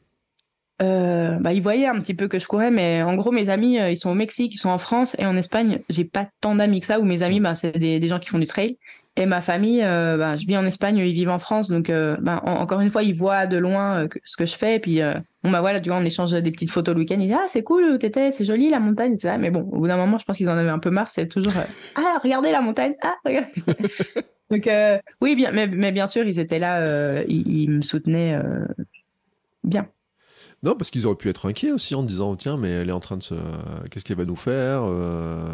euh, bah, ils voyaient un petit peu que je courais, mais en gros mes amis, ils sont au Mexique, ils sont en France et en Espagne. J'ai pas tant d'amis que ça. Où mes amis, bah, c'est des, des gens qui font du trail. Et ma famille, euh, bah, je vis en Espagne, ils vivent en France, donc euh, bah, encore une fois, ils voient de loin euh, ce que je fais. Et puis, bon bah voilà, du coup, on échange des petites photos le week-end. Ils disent ah c'est cool où t'étais, c'est joli la montagne, etc. Mais bon, au bout d'un moment, je pense qu'ils en avaient un peu marre. C'est toujours ah regardez la montagne, ah regardez. donc oui bien, mais, mais, bien sûr, ils étaient là, ils, me soutenaient bien. Non, parce qu'ils auraient pu être inquiets aussi en disant tiens mais elle est en train de se, qu'est-ce qu'elle va nous faire,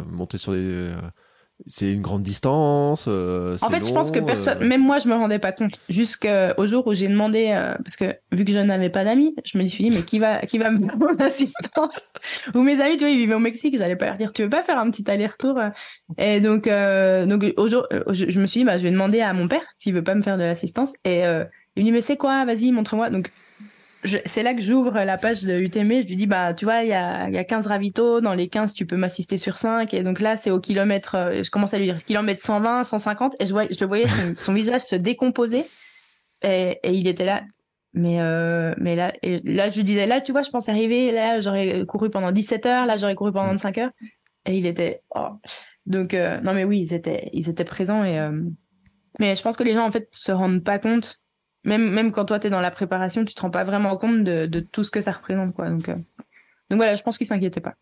monter sur des c'est une grande distance. Euh, en fait, je pense que personne, euh. même moi, je me rendais pas compte. Jusqu'au jour où j'ai demandé, euh, parce que vu que je n'avais pas d'amis, je me suis dit, mais qui va, qui va me faire mon assistance? Ou mes amis, tu vois, ils vivaient au Mexique, j'allais pas leur dire, tu veux pas faire un petit aller-retour Et donc, donc au jour, je, me suis dit, bah, je vais demander à mon père s'il veut pas me faire de l'assistance. Et il me dit, mais c'est quoi? Vas-y, montre-moi. Donc, c'est là que j'ouvre la page de UTM. Je lui dis, bah, tu vois, il y a, y a 15 ravitaux. Dans les 15, tu peux m'assister sur 5. Et donc là, c'est au kilomètre, euh, je commence à lui dire kilomètre 120, 150. Et je, vois, je le voyais, son, visage se décomposer. Et, il était là. Mais, euh, mais là, et là, je lui disais, là, tu vois, je pense arriver. Là, j'aurais couru pendant 17 heures. Là, j'aurais couru pendant 25 heures. Et il était, oh. Donc, euh, non, mais oui, ils étaient, ils étaient présents. Et, mais je pense que les gens, en fait, se rendent pas compte même, même quand toi, tu es dans la préparation, tu te rends pas vraiment compte de, de tout ce que ça représente. Quoi. Donc, euh, donc voilà, je pense qu'ils s'inquiétaient pas.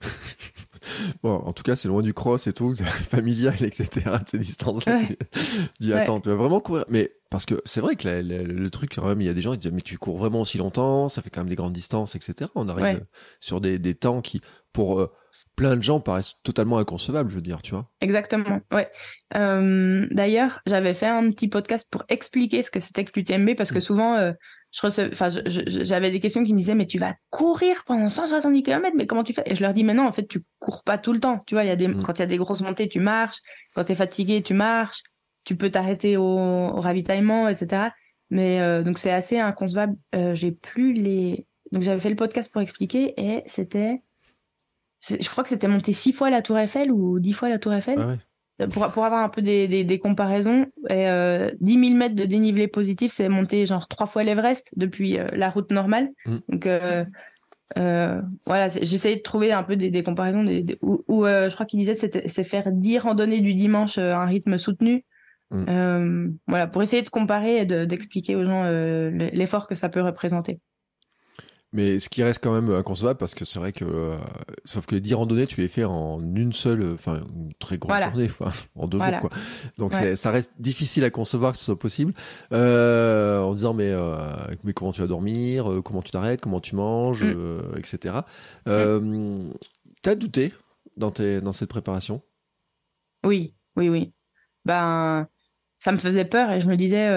bon, en tout cas, c'est loin du cross et tout, familial, etc. Ces distances-là. Tu dis, attends, tu vas vraiment courir. Mais parce que c'est vrai que le truc, quand même, il y a des gens qui disent, mais tu cours vraiment aussi longtemps, ça fait quand même des grandes distances, etc. On arrive sur des, des temps qui, pour. Euh, plein de gens paraissent totalement inconcevables, je veux dire, tu vois. Exactement, ouais. Euh, d'ailleurs, j'avais fait un petit podcast pour expliquer ce que c'était que l'UTMB parce que mm. souvent, euh, j'avais des questions qui me disaient, mais tu vas courir pendant 170 km, mais comment tu fais? Et je leur dis, mais non, en fait, tu cours pas tout le temps. Tu vois, y a des, mm. quand il y a des grosses montées, tu marches. Quand tu es fatigué, tu marches. Tu peux t'arrêter au, ravitaillement, etc. Mais euh, donc, c'est assez inconcevable. J'ai plus les. Donc, j'avais fait le podcast pour expliquer et c'était je crois que c'était monté six fois la Tour Eiffel ou dix fois la Tour Eiffel. Ah euh, pour, pour avoir un peu des, des, des comparaisons, et, euh, 10 000 mètres de dénivelé positif, c'est monté genre trois fois l'Everest depuis euh, la route normale. Mm. Donc euh, euh voilà, j'essayais de trouver un peu des, des comparaisons des, où, je crois qu'il disait c'est faire 10 randonnées du dimanche à un rythme soutenu. Mm. voilà, pour essayer de comparer et d'expliquer aux gens l'effort que ça peut représenter. Mais ce qui reste quand même inconcevable parce que c'est vrai que, euh, sauf que les 10 randonnées, tu les fais en une seule, enfin, une très grosse journée, en deux jours, quoi. Donc ça reste difficile à concevoir que ce soit possible, euh, en disant mais, euh, mais comment tu vas dormir, euh, comment tu t'arrêtes, comment tu manges, mm. euh, etc. Mm. T'as douté dans tes, dans cette préparation? Oui, oui, oui. Ben, ça me faisait peur et je me disais,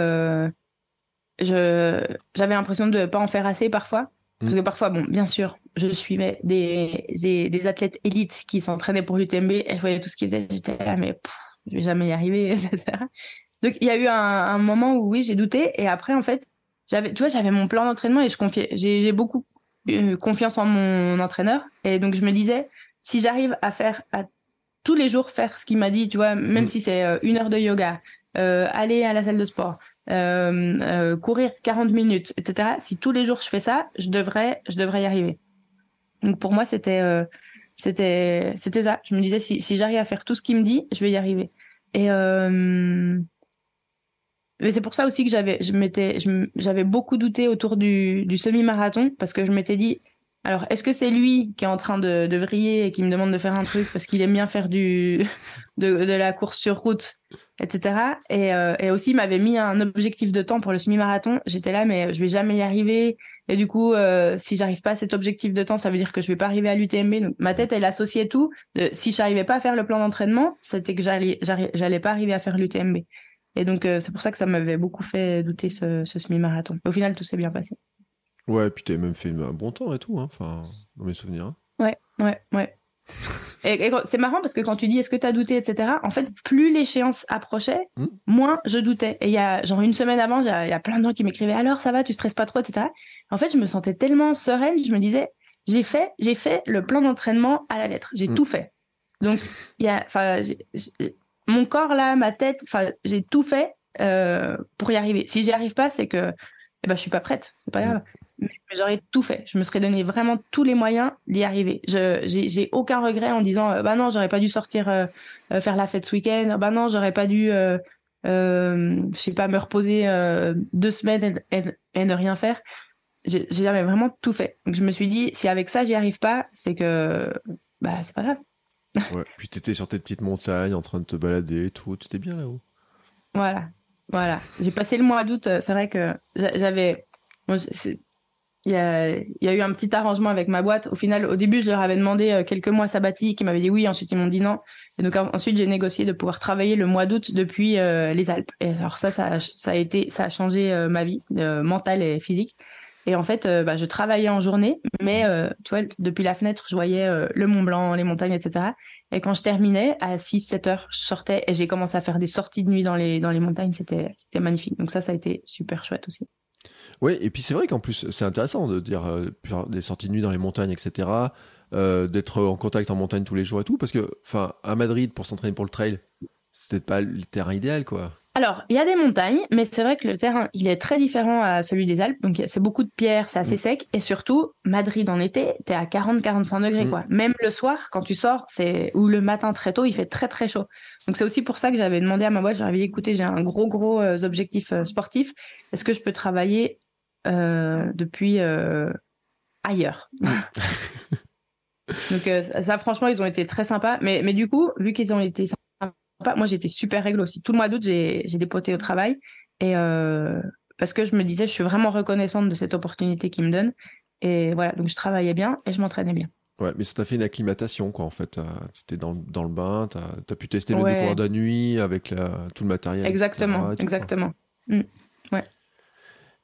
j'avais l'impression de pas en faire assez parfois. Parce que mm. parfois, bon, bien sûr, je suivais des, des, des athlètes élites qui s'entraînaient pour l'UTMB et je voyais tout ce qu'ils faisaient. J'étais là, mais je vais jamais y arriver, etc. Donc, il y a eu un, un moment où oui, j'ai douté. Et après, en fait, j'avais, tu vois, j'avais mon plan d'entraînement et je confiais, j'ai beaucoup euh, confiance en mon entraîneur. Et donc, je me disais, si j'arrive à faire, à tous les jours faire ce qu'il m'a dit, tu vois, même mm. si c'est euh, une heure de yoga, euh, aller à la salle de sport, euh, euh, courir 40 minutes, etc. Si tous les jours je fais ça, je devrais, je devrais y arriver. Donc pour moi, c'était, euh, c'était, c'était ça. Je me disais si, si j'arrive à faire tout ce qu'il me dit, je vais y arriver. Et mais c'est pour ça aussi que j'avais, je m'étais, j'avais beaucoup douté autour du, du semi-marathon parce que je m'étais dit, alors est-ce que c'est lui qui est en train de, vriller et qui me demande de faire un truc parce qu'il aime bien faire du, de, la course sur route, etc. Et, euh, et aussi, il m'avait mis un objectif de temps pour le semi-marathon. J'étais là, mais je vais jamais y arriver. Et du coup, euh, si j'arrive pas à cet objectif de temps, ça veut dire que je vais pas arriver à l'UTMB. Ma tête, elle associait tout. De, si j'arrivais pas à faire le plan d'entraînement, c'était que j'allais, j'allais pas arriver à faire l'UTMB. Et donc, euh, c'est pour ça que ça m'avait beaucoup fait douter ce, ce semi-marathon. Au final, tout s'est bien passé. Ouais, puis t'as même fait un bon temps et tout, hein. enfin, dans mes souvenirs. Hein. Ouais, ouais, ouais. et, c'est marrant parce que quand tu dis est-ce que t'as douté, etc., en fait, plus l'échéance approchait, hmm. moins je doutais. Et il y a, genre, une semaine avant, il y, a plein de gens qui m'écrivaient alors, ça va, tu stresses pas trop, etc. En fait, je me sentais tellement sereine, je me disais, j'ai fait, j'ai fait le plan d'entraînement à la lettre, j'ai hmm. tout fait. Donc, il y a, enfin, mon corps là, ma tête, enfin, j'ai tout fait euh, pour y arriver. Si j'y arrive pas, c'est que eh ben, je suis pas prête, c'est pas mm. grave. Mais j'aurais tout fait. Je me serais donné vraiment tous les moyens d'y arriver. Je j'ai aucun regret en disant euh, bah non, j'aurais pas dû sortir euh, faire la fête ce week-end. Bah non, j'aurais pas dû euh, je sais pas me reposer deux semaines et, ne rien faire. J'ai jamais vraiment tout fait. Donc je me suis dit si avec ça j'y arrive pas, c'est que bah c'est pas grave. ouais. Puis t'étais sur tes petites montagnes en train de te balader et tout. T'étais bien là-haut. Voilà. Voilà. J'ai passé le mois d'août. C'est vrai que j'avais. Il y, a, eu un petit arrangement avec ma boîte. Au final, au début, je leur avais demandé euh, quelques mois sabbatiques. Ils m'avaient dit oui. Ensuite, ils m'ont dit non. Et donc ensuite, j'ai négocié de pouvoir travailler le mois d'août depuis euh, les Alpes. Et alors ça, ça, a été, ça a changé euh, ma vie mentale et physique. Et en fait, bah, je travaillais en journée, mais tu vois, depuis la fenêtre, je voyais le Mont Blanc, les montagnes, etc. Et quand je terminais, à 6-7 heures, je sortais et j'ai commencé à faire des sorties de nuit dans les, dans les montagnes. C'était magnifique. Donc ça, ça a été super chouette aussi. Oui, et puis c'est vrai qu'en plus, c'est intéressant de dire euh, des sorties de nuit dans les montagnes, etc. Euh, d'être en contact en montagne tous les jours et tout. Parce que, à Madrid, pour s'entraîner pour le trail, c'était pas le terrain idéal, quoi. Alors, il y a des montagnes, mais c'est vrai que le terrain, il est très différent à celui des Alpes. Donc, c'est beaucoup de pierres, c'est assez mm. sec. Et surtout, Madrid en été, t'es à 40-45 degrés, mm. quoi. Même le soir, quand tu sors, c'est, ou le matin très tôt, il fait très, très chaud. Donc, c'est aussi pour ça que j'avais demandé à ma boîte, j'avais dit, écoutez, j'ai un gros, gros euh, objectif euh, sportif. Est-ce que je peux travailler euh, depuis ailleurs? Donc, ça, franchement, ils ont été très sympas. Mais, mais du coup, vu qu'ils ont été moi, j'étais super règle aussi. Tout le mois d'août, j'ai dépoté au travail. Et euh, parce que je me disais, je suis vraiment reconnaissante de cette opportunité qu'ils me donnent. Et voilà, donc je travaillais bien et je m'entraînais bien. Ouais, mais ça t'a fait une acclimatation, quoi, en fait. Tu étais dans, dans, le bain, tu as, pu tester le décor de la nuit avec tout le matériel. Exactement, exactement. Mmh, ouais.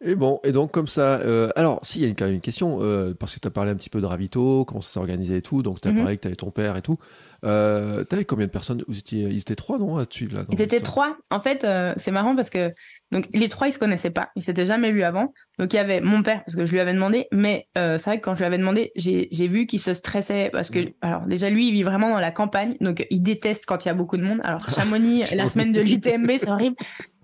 Et bon, et donc comme ça, euh, alors s'il y a quand même une question, euh, parce que tu as parlé un petit peu de Ravito, comment ça s'est organisé et tout, donc tu as mhm. parlé que tu avais ton père et tout. Euh, tu avais combien de personnes? Vous étiez, Ils étaient trois, non, suivre là, Ils étaient trois. En fait, euh, c'est marrant parce que donc les trois, ils se connaissaient pas, ils s'étaient jamais vus avant. Donc il y avait mon père parce que je lui avais demandé, mais euh, c'est vrai que quand je lui avais demandé, j'ai vu qu'il se stressait parce que mm. alors déjà lui, il vit vraiment dans la campagne, donc il déteste quand il y a beaucoup de monde. Alors Chamonix, la semaine de l'UTMB, c'est horrible.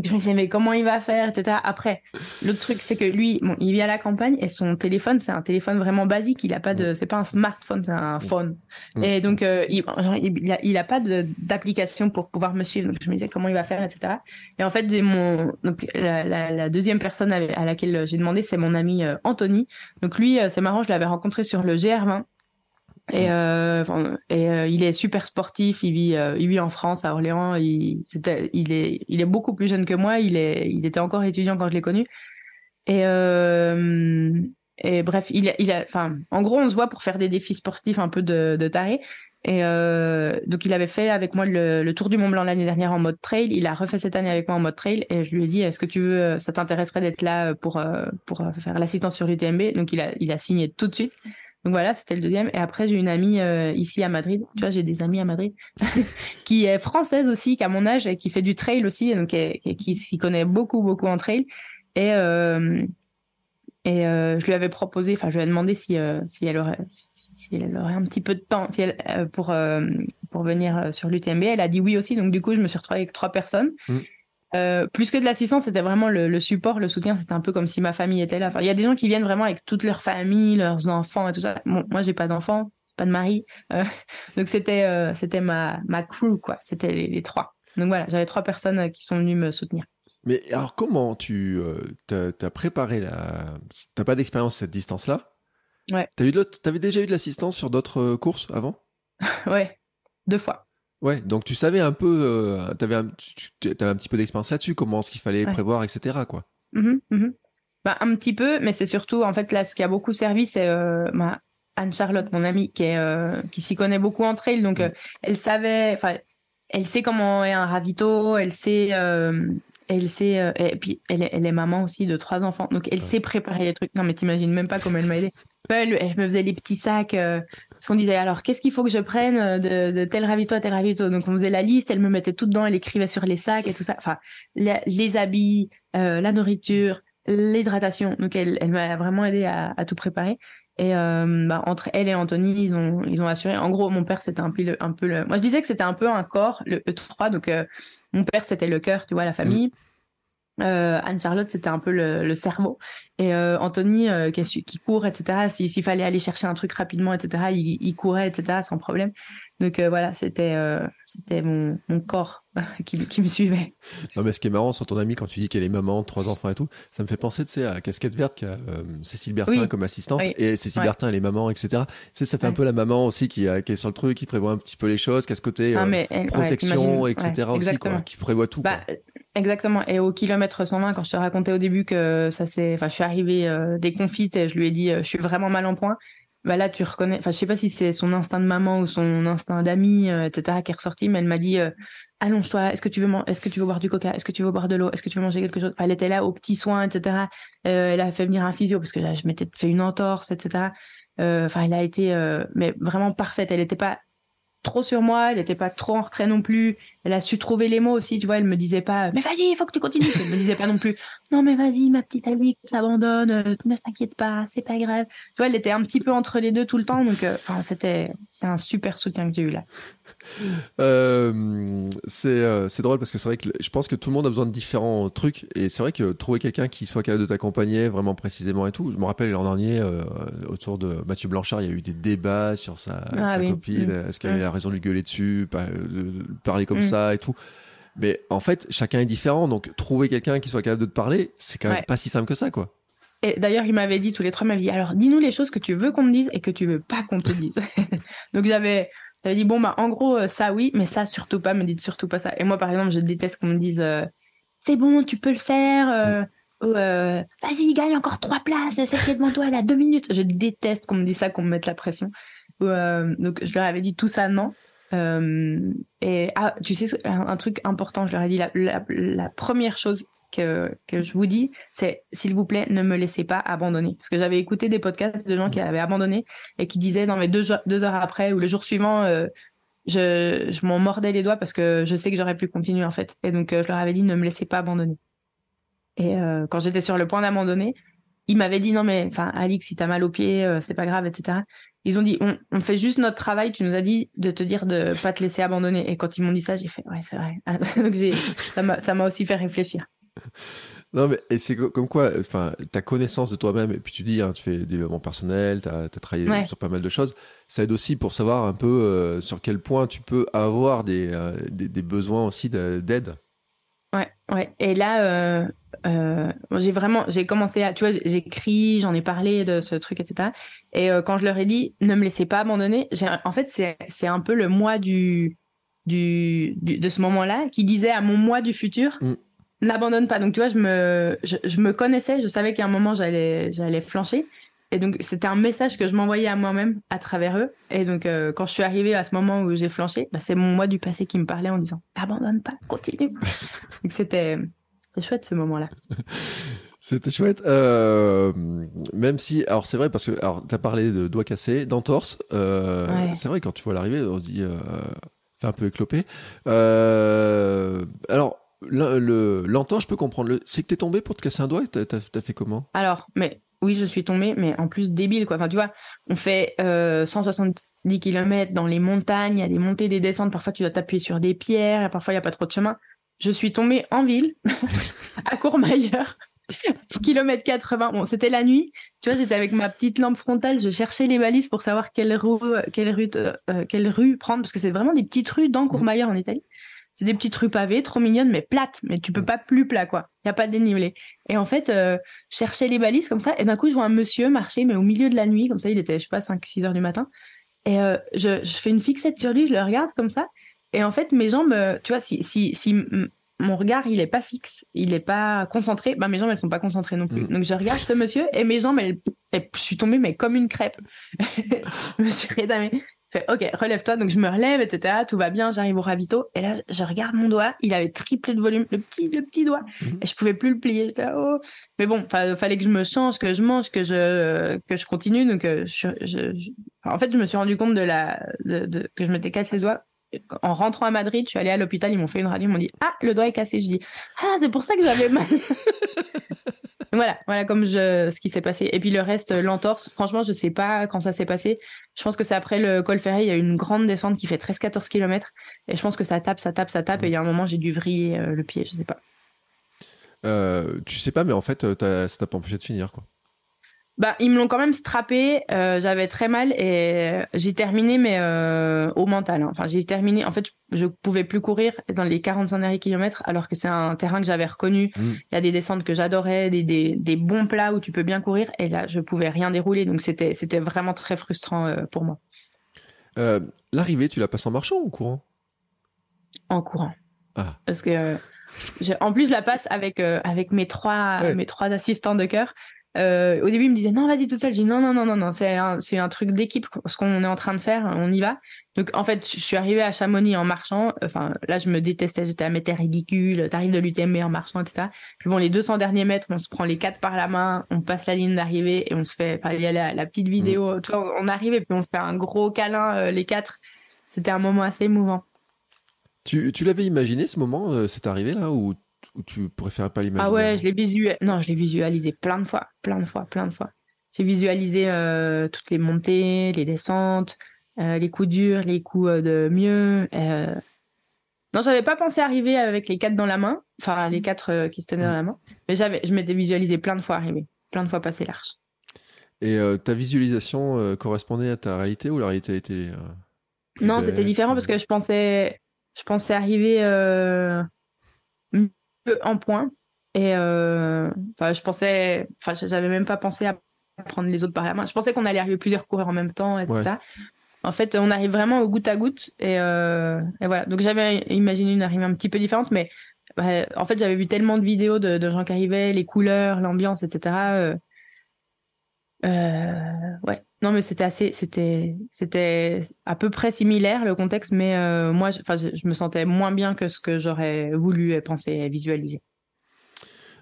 je me disais mais comment il va faire, etc. Après, l'autre truc c'est que lui, bon, il vit à la campagne et son téléphone, c'est un téléphone vraiment basique. Il a pas de, mm. c'est pas un smartphone, c'est un phone. Mm. Et donc euh, il, il, a, il a pas d'application pour pouvoir me suivre. Donc je me disais comment il va faire, etc. Et en fait, mon donc la, la, la deuxième personne à laquelle j'ai demandé, c'est mon ami euh, Anthony. Donc lui, euh, c'est marrant, je l'avais rencontré sur le GR20. Et, euh, et il est super sportif. Il vit, il vit en France, à Orléans. Il, il est, il est beaucoup plus jeune que moi. Il est, il était encore étudiant quand je l'ai connu. Et, et bref, il, il a, enfin, en gros, on se voit pour faire des défis sportifs un peu de, de taré. Et euh, donc, il avait fait avec moi le, tour du Mont Blanc l'année dernière en mode trail. Il a refait cette année avec moi en mode trail. Et je lui ai dit, est-ce que tu veux, ça t'intéresserait d'être là pour, euh, pour faire l'assistance sur l'UTMB Donc, il a, il a signé tout de suite. Donc voilà, c'était le deuxième. Et après, j'ai une amie euh, ici à Madrid. Tu vois, j'ai des amis à Madrid qui est française aussi, qui a mon âge et qui fait du trail aussi, donc qui, qui, s'y connaît beaucoup, beaucoup en trail. Et, euh, et euh, je lui avais proposé, enfin, je lui ai demandé si, euh, si, elle aurait, si, elle aurait un petit peu de temps si elle, euh, pour, pour venir sur l'UTMB. Elle a dit oui aussi. Donc, du coup, je me suis retrouvée avec trois personnes. Mm. plus que de l'assistance, c'était vraiment le, support, le soutien. C'était un peu comme si ma famille était là. Enfin, il y a des gens qui viennent vraiment avec toute leur famille, leurs enfants et tout ça. Bon, moi, j'ai pas d'enfants, pas de mari. donc, c'était c'était ma, ma crew, quoi. C'était les, les, trois. Donc, voilà, j'avais trois personnes qui sont venues me soutenir. Mais alors, comment tu euh, as, préparé la. T'as pas d'expérience cette distance-là? Ouais. T'avais déjà eu de l'assistance sur d'autres euh, courses avant? Ouais, deux fois. Ouais, donc tu savais un peu, euh, t'avais un, tu, avais un petit peu d'expérience là-dessus, comment ce qu'il fallait prévoir, etc. Quoi. Mmh mmh bah, un petit peu, mais c'est surtout, en fait, là, ce qui a beaucoup servi, c'est Anne-Charlotte, mon amie, qui, qui s'y connaît beaucoup en trail. Donc, mmh. elle savait, enfin, elle sait comment est un ravito, elle sait, elle sait, euh, et puis elle est, elle est, maman aussi de trois enfants, donc elle sait préparer les trucs. Non, mais t'imagines même pas comment elle m'a aidé. Elle, elle, me faisait les petits sacs. Euh, parce qu'on disait alors qu'est-ce qu'il faut que je prenne euh, de, de, tel ravito à tel ravito? Donc on faisait la liste, elle me mettait tout dedans, elle écrivait sur les sacs et tout ça. Enfin, les, habits, la nourriture, l'hydratation. Donc elle, elle m'a vraiment aidé à, à, tout préparer. Et bah, entre elle et Anthony, ils ont, ils ont assuré. En gros, mon père, c'était un peu, le, un peu le... Moi, je disais que c'était un peu un corps, le E3. Donc, mon père, c'était le cœur, tu vois, la famille. Mm. Euh, Anne-Charlotte, c'était un peu le, cerveau. Et euh, Anthony, euh, qui, qui, court, etc., s'il fallait aller chercher un truc rapidement, etc., il, il courait, etc., sans problème. Donc euh, voilà, c'était euh, c'était mon, mon, corps qui, qui, me suivait. Non mais ce qui est marrant sur ton amie quand tu dis qu'elle est maman, trois enfants et tout, ça me fait penser tu sais à Casquette verte qui a euh, Cécile Bertin comme assistante et Cécile Bertin elle est maman etc. Tu sais ça fait un peu la maman aussi qui, qui est sur le truc, qui prévoit un petit peu les choses, qui a ce côté ah, protection etc. aussi quoi, qui prévoit tout. Bah, exactement. Et au kilomètre 120 quand je te racontais au début que ça s'est, enfin je suis arrivée déconfite et je lui ai dit je suis vraiment mal en point bah là tu reconnais enfin je sais pas si c'est son instinct de maman ou son instinct d'ami euh, etc qui est ressorti mais elle m'a dit euh, allonge-toi est-ce que tu veux est-ce que tu veux boire du coca est-ce que tu veux boire de l'eau est-ce que tu veux manger quelque chose? Elle était là aux petits soins etc euh, elle a fait venir un physio parce que là je m'étais fait une entorse etc enfin elle a été mais vraiment parfaite. Elle n'était pas trop sur moi, elle n'était pas trop en retrait non plus. Elle a su trouver les mots aussi, tu vois. Elle me disait pas, mais vas-y, il faut que tu continues. Elle me disait pas non plus, non mais vas-y, ma petite amie, s'abandonne, euh, ne t'inquiète pas, c'est pas grave. Tu vois, elle était un petit peu entre les deux tout le temps, donc euh, enfin c'était un super soutien que j'ai eu là. Euh, c'est drôle parce que c'est vrai que je pense que tout le monde a besoin de différents trucs et c'est vrai que trouver quelqu'un qui soit capable de t'accompagner vraiment précisément et tout. Je me rappelle l'an dernier autour de Mathieu Blanchard, il y a eu des débats sur sa, ah copine. Mm. Est-ce qu'elle a raison de lui gueuler dessus, de parler comme mm. ça et tout mais en fait, chacun est différent. Donc, trouver quelqu'un qui soit capable de te parler, c'est quand même pas si simple que ça, quoi. Et d'ailleurs, il m'avait dit, tous les trois m'avaient dit, alors dis-nous les choses que tu veux qu'on te dise et que tu veux pas qu'on te dise. Donc, j'avais, j'avais dit, bon, bah, en gros, euh, ça oui, mais ça surtout pas, me dites surtout pas ça. Et moi, par exemple, je déteste qu'on me dise, euh, c'est bon, tu peux le faire. Euh, mm. vas-y, gagne encore trois places, c'est qui est devant toi, elle a deux minutes. Je déteste qu'on me dise ça, qu'on me mette la pression. donc, je leur avais dit tout ça, non. Euh, et ah, tu sais, un, truc important, je leur ai dit, la, la, première chose que, je vous dis, c'est s'il vous plaît, ne me laissez pas abandonner. Parce que j'avais écouté des podcasts de gens qui avaient abandonné et qui disaient, non, mais deux, heures après ou le jour suivant, euh, je, je m'en mordais les doigts parce que je sais que j'aurais pu continuer en fait. Et donc, euh, je leur avais dit, ne me laissez pas abandonner. Et quand j'étais sur le point d'abandonner, ils m'avaient dit, non, mais enfin, Alix, si t'as mal au pied, c'est pas grave, etc. Ils ont dit, on, fait juste notre travail. Tu nous as dit de te dire de pas te laisser abandonner. Et quand ils m'ont dit ça, j'ai fait, ouais, c'est vrai. Donc ça m'a aussi fait réfléchir. Non, mais c'est comme quoi, enfin, ta connaissance de toi-même, et puis tu dis, hein, tu fais des développement personnel, tu as, travaillé sur pas mal de choses, ça aide aussi pour savoir un peu euh, sur quel point tu peux avoir des, euh, des besoins aussi d'aide. Ouais, ouais. Et là, euh, j'ai vraiment, j'ai commencé à, tu vois, j'écris, j'en ai parlé de ce truc, etc. Et quand je leur ai dit, ne me laissez pas abandonner, en fait, c'est, c'est un peu le moi du, du, de ce moment-là qui disait à mon moi du futur, mm. N'abandonne pas. Donc, tu vois, je me, je, je me connaissais, je savais qu'à un moment, j'allais, j'allais flancher. Et donc, c'était un message que je m'envoyais à moi-même à travers eux. Et donc, euh, quand je suis arrivée à ce moment où j'ai flanché, bah, c'est mon moi du passé qui me parlait en disant T'abandonnes pas, continue. donc, c'était chouette ce moment-là. C'était chouette. Euh, même si, alors c'est vrai parce que, alors as parlé de doigts cassés, d'entorse. Euh, C'est vrai quand tu vois l'arrivée, on dit, euh, fait un peu éclopé. Euh, alors l'entorse, je peux comprendre. C'est que t'es tombé pour te casser un doigt. T'as as fait comment? Alors, mais oui, je suis tombée, mais en plus débile, quoi. Enfin, tu vois, on fait euh, 170 km dans les montagnes, il y a des montées, des descentes, parfois tu dois t'appuyer sur des pierres, parfois il n'y a pas trop de chemin. Je suis tombée en ville, à Courmayeur, kilomètre 80. Bon, c'était la nuit. Tu vois, j'étais avec ma petite lampe frontale, je cherchais les balises pour savoir quelle rue, quelle rue, euh, quelle rue prendre, parce que c'est vraiment des petites rues dans Courmayeur en Italie c'est des petites rues pavées, trop mignonnes, mais plates. Mais tu peux mm. pas plus plat, quoi. Il y a pas de dénivelé. Et en fait, euh, chercher les balises comme ça. Et d'un coup, je vois un monsieur marcher, mais au milieu de la nuit, comme ça, il était, je sais pas, 5, 6 heures du matin. Et euh, je, je, fais une fixette sur lui, je le regarde comme ça. Et en fait, mes jambes, euh, tu vois, si, si, si mon regard, il est pas fixe, il est pas concentré, bah, mes jambes, elles sont pas concentrées non plus. Mm. Donc, je regarde ce monsieur et mes jambes, elles, je suis tombée, mais comme une crêpe. je me suis rétamée fais ok relève-toi donc je me relève etc tout va bien j'arrive au ravito et là je regarde mon doigt il avait triplé de volume le petit le petit doigt mhm. et je pouvais plus le plier j'étais oh mais bon fallait que je me change que je mange que je que je continue donc euh, je, en fait je me suis rendu compte de la de, que je m'étais cassé le doigt en rentrant à Madrid, je suis allée à l'hôpital, ils m'ont fait une radio, ils m'ont dit ah le doigt est cassé. Je dis ah c'est pour ça que j'avais mal. voilà, voilà comme je, ce qui s'est passé. Et puis le reste, l'entorse, franchement, je sais pas quand ça s'est passé. Je pense que c'est après le col ferré, il y a une grande descente qui fait 13-14 km. Et je pense que ça tape, ça tape, ça tape. Et il y a un moment, j'ai dû vriller euh, le pied, je sais pas. Euh, tu sais pas, mais en fait, euh, ça t'a pas empêché de finir, quoi. Bah, ils me l'ont quand même strappé. Euh, j'avais très mal et j'ai terminé, mais euh, au mental. Hein. Enfin, j'ai terminé. En fait, je, ne pouvais plus courir dans les 45 derniers kilomètres, alors que c'est un terrain que j'avais reconnu. Mm. Il y a des descentes que j'adorais, des, des, des, bons plats où tu peux bien courir. Et là, je pouvais rien dérouler. Donc, c'était, c'était vraiment très frustrant euh, pour moi. L'arrivée, tu la passes en marchant ou en courant? En courant. Ah. Parce que. en plus, je la passe avec avec mes trois mes trois assistants de cœur. Euh, au début, il me disait non, vas-y toute seule. J'ai dit non, non, non, non, non, c'est un, c'est un truc d'équipe. Ce qu'on est en train de faire, on y va. Donc en fait, je suis arrivée à Chamonix en marchant. Enfin, là, je me détestais. J'étais à mettre ridicule. T'arrives de l'UTMB en marchant, etc. Puis bon, les 200 derniers mètres, on se prend les quatre par la main, on passe la ligne d'arrivée et on se fait. Enfin, il y a la, petite vidéo. Mm. Tu vois, on arrive et puis on se fait un gros câlin euh, les quatre. C'était un moment assez émouvant. Tu, tu l'avais imaginé ce moment, euh, cette arrivée là, ou ou tu préfères pas l'imaginer Ah ouais, je l'ai visualisé. Non, je l'ai visualisé plein de fois, plein de fois, plein de fois. J'ai visualisé euh, toutes les montées, les descentes, euh, les coups durs, les coups euh, de mieux. Non, j'avais pas pensé arriver avec les quatre dans la main, enfin les quatre qui se tenaient dans la main, mais j'avais, je m'étais visualisé plein de fois arriver, plein de fois passer l'arche. Et ta visualisation correspondait à ta réalité ou la réalité était Non, c'était différent parce que je pensais, je pensais arriver en point. Et euh, je pensais, enfin, j'avais même pas pensé à prendre les autres par la main. Je pensais qu'on allait arriver plusieurs coureurs en même temps et tout ça. En fait, on arrive vraiment au goutte à goutte. Et, euh, voilà. Donc, j'avais imaginé une arrivée un petit peu différente, mais en fait, j'avais vu tellement de vidéos de, gens qui arrivaient, les couleurs, l'ambiance, etc. Euh, euh, ouais. Non, mais c'était assez, c'était, c'était à peu près similaire le contexte, mais euh, moi, enfin, je, me sentais moins bien que ce que j'aurais voulu penser et visualiser.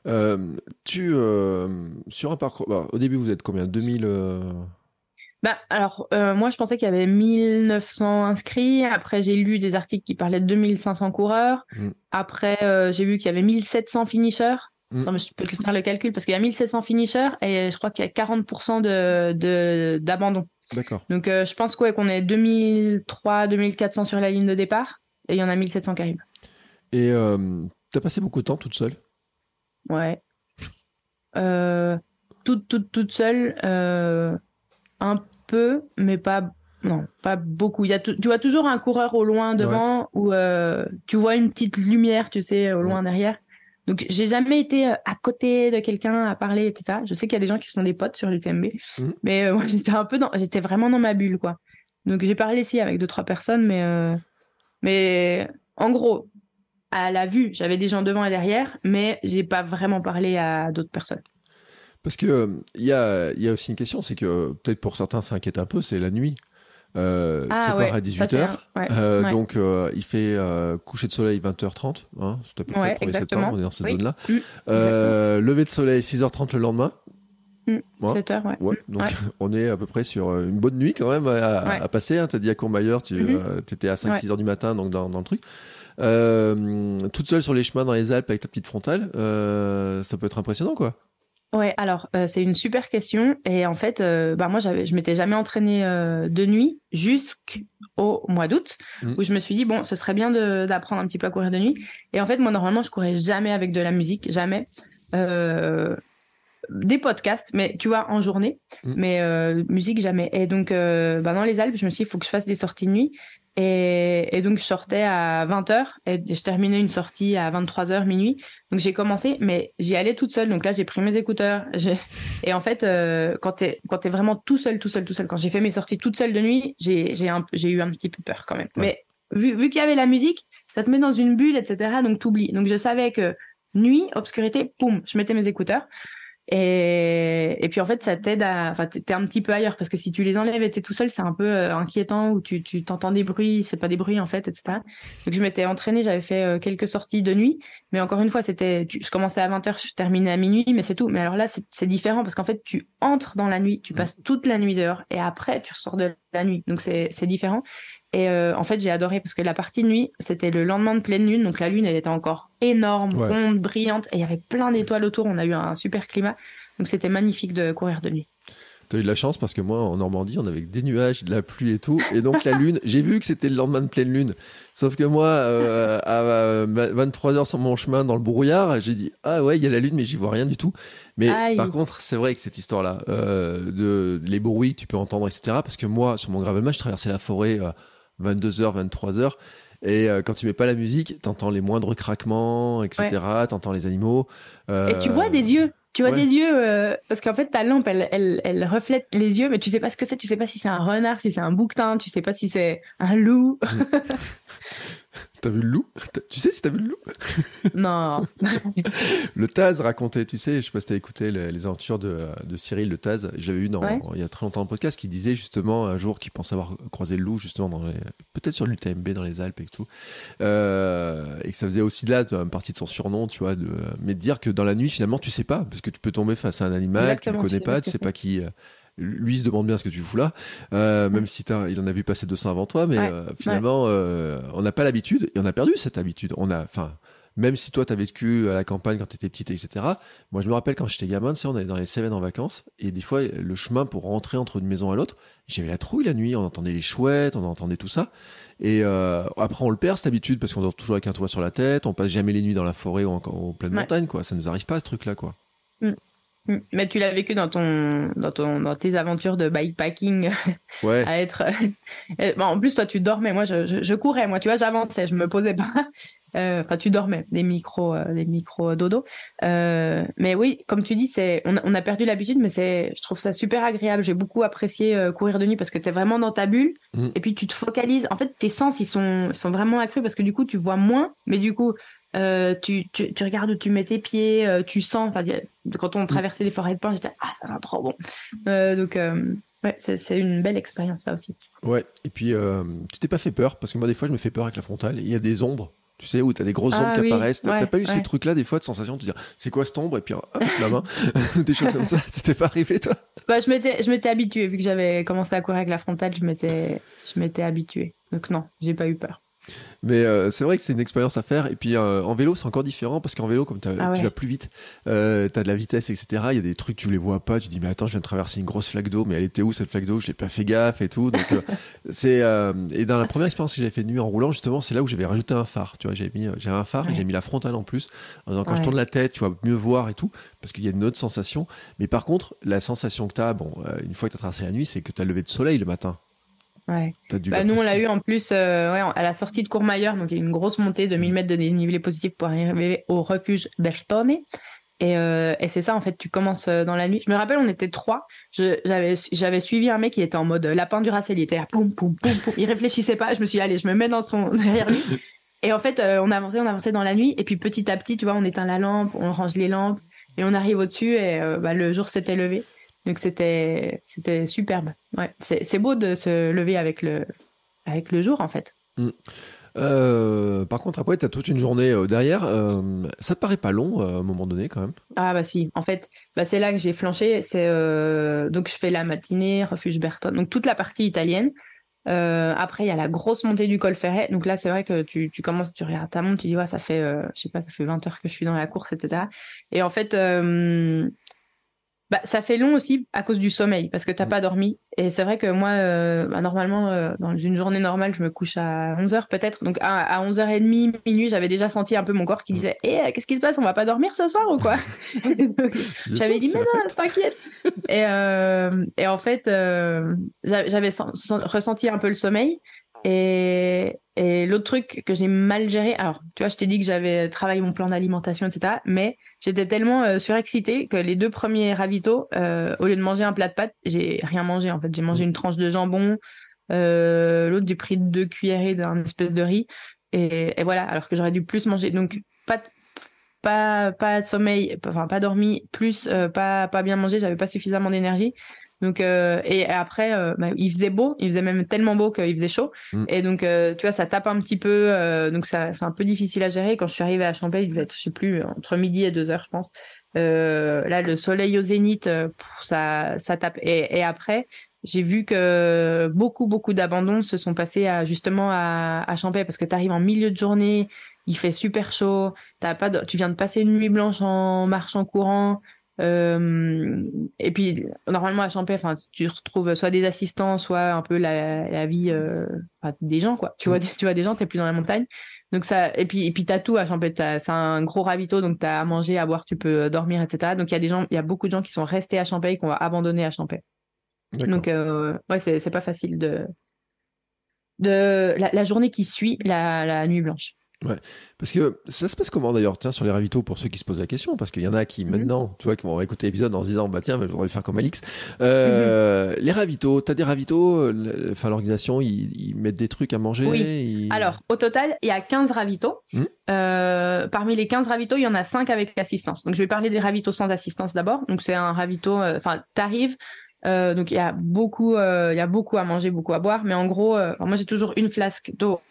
Euh, tu sur un parcours, bah, au début, vous êtes combien? 2000 bah, alors, moi, je pensais qu'il y avait 1900 inscrits. Après, j'ai lu des articles qui parlaient de 2500 coureurs. Mmh. Après, j'ai vu qu'il y avait 1700 finishers. Mm. Non, mais je peux te faire le calcul parce qu'il y a 1700 finishers et je crois qu'il y a 40% de, d'abandon. D'accord. Donc, euh, je pense quoi, qu'on est 2003, 2400 sur la ligne de départ et il y en a 1700 qui arrivent. Et euh, tu as passé beaucoup de temps toute seule? Ouais. Euh, toute, toute, toute seule. un peu, mais pas non, pas beaucoup. Il y a tu vois toujours un coureur au loin devant ou tu vois une petite lumière, tu sais, au loin derrière. Donc, j'ai jamais été euh, à côté de quelqu'un à parler, etc. Je sais qu'il y a des gens qui sont des potes sur l'UTMB, mmh. mais euh, moi, j'étais un peu dans, j'étais vraiment dans ma bulle, quoi. Donc, j'ai parlé ici avec deux, trois personnes, mais, euh, mais en gros, à la vue, j'avais des gens devant et derrière, mais j'ai pas vraiment parlé à d'autres personnes. Parce que il y, a, y a aussi une question, c'est que peut-être pour certains, ça inquiète un peu, c'est la nuit. Euh, ah, ouais, à 18h. Euh, donc, euh, il fait euh, coucher de soleil 20h30. Hein, c'est à peu près le 1er septembre, on est dans cette zone-là. Mm, lever de soleil 6h30 le lendemain. 7h, mm, ouais. Donc, on est à peu près sur une bonne nuit quand même à, à passer. Hein. Tu as dit à Courmayeur, tu mm-hmm. étais à 5-6 h du matin, donc dans, dans le truc. toute seule sur les chemins dans les Alpes avec ta petite frontale, ça peut être impressionnant, quoi. Ouais, alors euh, c'est une super question et en fait, euh, bah moi j'avais, je m'étais jamais entraînée euh, de nuit jusqu'au mois d'août mmh. où je me suis dit bon, ce serait bien d'apprendre un petit peu à courir de nuit. Et en fait, moi normalement je courais jamais avec de la musique, jamais. Des podcasts, mais tu vois en journée, mmh. mais musique jamais. Et donc bah, dans les Alpes, je me suis dit il faut que je fasse des sorties de nuit. Et, donc, je sortais à 20h et je terminais une sortie à 23h, minuit. Donc, j'ai commencé, mais j'y allais toute seule. Donc là, j'ai pris mes écouteurs. Et en fait, euh, quand tu es, vraiment tout seul, tout seul, tout seul, quand j'ai fait mes sorties toute seule de nuit, j'ai eu un petit peu peur quand même. Mais vu, vu qu'il y avait la musique, ça te met dans une bulle, etc. Donc, t'oublies. Donc, je savais que nuit, obscurité, poum, je mettais mes écouteurs. Et, et puis en fait, ça t'aide à. Enfin, t'es un petit peu ailleurs parce que si tu les enlèves et t'es tout seul, c'est un peu euh, inquiétant ou tu tu t'entends des bruits, c'est pas des bruits en fait, etc. Donc je m'étais entraînée, j'avais fait euh, quelques sorties de nuit, mais encore une fois, c'était. Je commençais à 20h, je terminais à minuit, mais c'est tout. Mais alors là, c'est différent parce qu'en fait, tu entres dans la nuit, tu mmh. passes toute la nuit dehors et après, tu ressors de la nuit. Donc c'est différent. Et euh, en fait, j'ai adoré parce que la partie de nuit, c'était le lendemain de pleine lune. Donc la lune, elle était encore énorme, ronde, brillante. Et il y avait plein d'étoiles autour. On a eu un super climat. Donc c'était magnifique de courir de nuit. T'as eu de la chance parce que moi, en Normandie, on avait des nuages, de la pluie et tout. Et donc, la lune, j'ai vu que c'était le lendemain de pleine lune. Sauf que moi, euh, à 23h sur mon chemin dans le brouillard, j'ai dit, ah ouais, il y a la lune, mais j'y vois rien du tout. Mais par contre, c'est vrai que cette histoire-là, euh, de les bruits que tu peux entendre, etc. Parce que moi, sur mon gravelman, je traversais la forêt 22h, 23h. Et euh, quand tu mets pas la musique, t'entends les moindres craquements, etc. T'entends les animaux. Euh... Et tu vois des yeux. Tu vois des yeux euh, parce qu'en fait ta lampe elle, elle, elle, reflète les yeux mais tu sais pas ce que c'est. Tu sais pas si c'est un renard si c'est un bouquetin tu sais pas si c'est un loup. Mm. T'as vu le loup? Tu sais si t'as vu le loup? Non. le Taz racontait, tu sais, je sais pas si t'as écouté les, aventures de, de, Cyril, le Taz. J'avais eu dans, il y a très longtemps un podcast qui disait justement un jour qu'il pensait avoir croisé le loup justement dans les, peut-être sur l'UTMB dans les Alpes et tout, euh, et que ça faisait aussi de là une partie de son surnom, tu vois, de, mais de dire que dans la nuit finalement tu sais pas parce que tu peux tomber face à un animal, tu le connais pas, tu sais pas qui euh, lui se demande bien ce que tu fous là, euh, même si il en a vu passer 200 avant toi, mais euh, finalement, euh, on n'a pas l'habitude et on a perdu cette habitude. On a, enfin, même si toi t'as vécu à la campagne quand t'étais petite, etc. Moi, je me rappelle quand j'étais gamin, tu sais, on allait dans les Cévennes en vacances et des fois, le chemin pour rentrer entre une maison à l'autre, j'avais la trouille la nuit, on entendait les chouettes, on entendait tout ça. Et après, on le perd cette habitude parce qu'on dort toujours avec un toit sur la tête, on passe jamais les nuits dans la forêt ou en, en pleine montagne, quoi. Ça nous arrive pas ce truc-là, quoi. Mm. Mm. Mais tu l'as vécu dans ton, dans ton, dans tes aventures de bikepacking, ouais. à être. bon, en plus, toi, tu dormais. Moi, je, je, courais. Moi, tu vois, j'avançais. Je me posais pas. Euh, enfin, tu dormais. Des micros, euh, des micros dodo. Euh, mais oui, comme tu dis, c'est, on, on a perdu l'habitude, mais c'est, je trouve ça super agréable. J'ai beaucoup apprécié courir de nuit parce que tu es vraiment dans ta bulle. Mm. Et puis, tu te focalises. En fait, tes sens, ils sont, sont vraiment accrus parce que du coup, tu vois moins. Mais du coup, euh, tu, tu, tu, regardes où tu mets tes pieds, euh, tu sens. Quand on traversait les forêts de pins, j'étais ah ça sent trop bon. Euh, donc ouais, c'est une belle expérience ça aussi. Ouais. Et puis tu t'es pas fait peur parce que moi des fois je me fais peur avec la frontale. Il y a des ombres. Tu sais, où t'as des grosses ombres ah qui apparaissent. T'as pas eu ces trucs-là, des fois, de sensation de te dire, c'est quoi cette ombre? Et puis, ah, c'est la main. des choses comme ça. C'était pas arrivé, toi? Bah, je m'étais, je m'étais habitué. Vu que j'avais commencé à courir avec la frontale, je m'étais, je m'étais habitué. Donc, non, j'ai pas eu peur. Mais euh, c'est vrai que c'est une expérience à faire. Et puis euh, en vélo, c'est encore différent parce qu'en vélo, comme ah tu vas plus vite, euh, tu as de la vitesse, etc. Il y a des trucs, tu les vois pas. Tu dis, mais attends, je viens de traverser une grosse flaque d'eau, mais elle était où cette flaque d'eau? Je l'ai pas fait gaffe et tout. Donc, euh, c'est et dans la première expérience que j'avais fait de nuit en roulant, justement, c'est là où j'avais rajouté un phare. Tu vois, j'avais mis, j'ai un phare et j'ai mis la frontale en plus. quand je tourne la tête, tu vois mieux voir et tout, parce qu'il y a une autre sensation. Mais par contre, la sensation que tu as, bon, une fois que tu as traversé la nuit, c'est que tu as levé de soleil le matin. Ouais. Bah, nous, on l'a eu en plus euh, ouais, à la sortie de Courmayeur, donc il y a une grosse montée de 1000 mètres de dénivelé positif pour arriver au refuge Bertone. Et, euh, et c'est ça, en fait, tu commences euh, dans la nuit. Je me rappelle, on était trois. J'avais suivi un mec qui était en mode lapin du racel. Il était là, poum, poum, poum, poum. Il réfléchissait pas. Je me suis dit, allez, je me mets dans son, derrière lui. Et en fait, on avançait, on avançait dans la nuit. Et puis petit à petit, tu vois, on éteint la lampe, on range les lampes. Et on arrive au-dessus et bah, le jour s'était levé. Donc c'était c'était superbe. Ouais, c'est beau de se lever avec le avec le jour en fait. Mm. Euh, par contre, après, tu as toute une journée euh, derrière. Euh, ça te paraît pas long à un moment donné quand même Ah bah si. En fait, bah, c'est là que j'ai flanché. C'est donc je fais la matinée, refuge Berton, donc toute la partie italienne. après, il y a la grosse montée du col Ferret. Donc là, c'est vrai que tu, tu commences, tu regardes ta montre, tu dis ouais, ça fait, je sais pas, ça fait 20 heures que je suis dans la course, etc. Et en fait, bah, ça fait long aussi à cause du sommeil, parce que t'as mm. pas dormi. Et c'est vrai que moi, euh, bah, normalement, euh, dans une journée normale, je me couche à 11h peut-être. Donc à, à 11h30, minuit, j'avais déjà senti un peu mon corps qui disait Eh, qu'est-ce qui se passe? On va pas dormir ce soir ou quoi? J'avais dit Mais non, t'inquiète. et, euh, et en fait, j'avais ressenti un peu le sommeil. Et, et l'autre truc que j'ai mal géré, alors tu vois, je t'ai dit que j'avais travaillé mon plan d'alimentation, etc. Mais j'étais tellement euh, surexcitée que les deux premiers ravitaux, euh, au lieu de manger un plat de pâtes, j'ai rien mangé en fait. J'ai mangé une tranche de jambon, euh, l'autre j'ai pris deux cuillerées d'un espèce de riz. Et, et, voilà, alors que j'aurais dû plus manger. Donc pas pas pas sommeil, enfin pas dormi, plus euh, pas pas bien mangé, j'avais pas suffisamment d'énergie. Donc euh, et après, euh, bah, il faisait beau, il faisait même tellement beau qu'il faisait chaud. Mm. Et donc euh, tu vois, ça tape un petit peu, euh, donc ça c'est un peu difficile à gérer. Quand je suis arrivée à Champagne, il devait être, je sais plus, entre midi et deux heures, je pense. là, le soleil au zénith, ça ça tape. Et, et après, j'ai vu que beaucoup beaucoup d'abandons se sont passés à justement à, à Champagne parce que tu arrives en milieu de journée, il fait super chaud, t'as pas de... tu viens de passer une nuit blanche en marchant courant. Euh, et puis normalement à Champé, enfin tu retrouves soit des assistants, soit un peu la, la vie euh, des gens quoi. Tu vois, mm. tu vois des gens, t'es plus dans la montagne. Donc ça, et puis et puis t'as tout à Champé, c'est un gros ravito, donc t'as à manger, à boire, tu peux dormir, etc. Donc il y a des gens, il y a beaucoup de gens qui sont restés à Champé et qu'on va abandonner à Champé. Donc euh, ouais, c'est c'est pas facile de de la, la journée qui suit la, la nuit blanche. Ouais, parce que ça se passe comment d'ailleurs, tiens, sur les ravitaux pour ceux qui se posent la question, parce qu'il y en a qui mhm. maintenant, tu vois, qui vont écouter l'épisode en se disant, bah tiens, je voudrais faire comme Alix. Euh, mhm. Les ravitaux, t'as des ravitaux, enfin l'organisation, ils, mettent des trucs à manger Oui. Alors, au total, il y a 15 ravitaux. Hmm. Euh, parmi les 15 ravitaux, il y en a 5 avec assistance. Donc, je vais parler des ravitaux sans assistance d'abord. Donc, c'est un ravito, euh, enfin, t'arrives, euh, donc il y a beaucoup, il y a beaucoup à manger, beaucoup à boire, mais en gros, moi j'ai toujours une flasque d'eau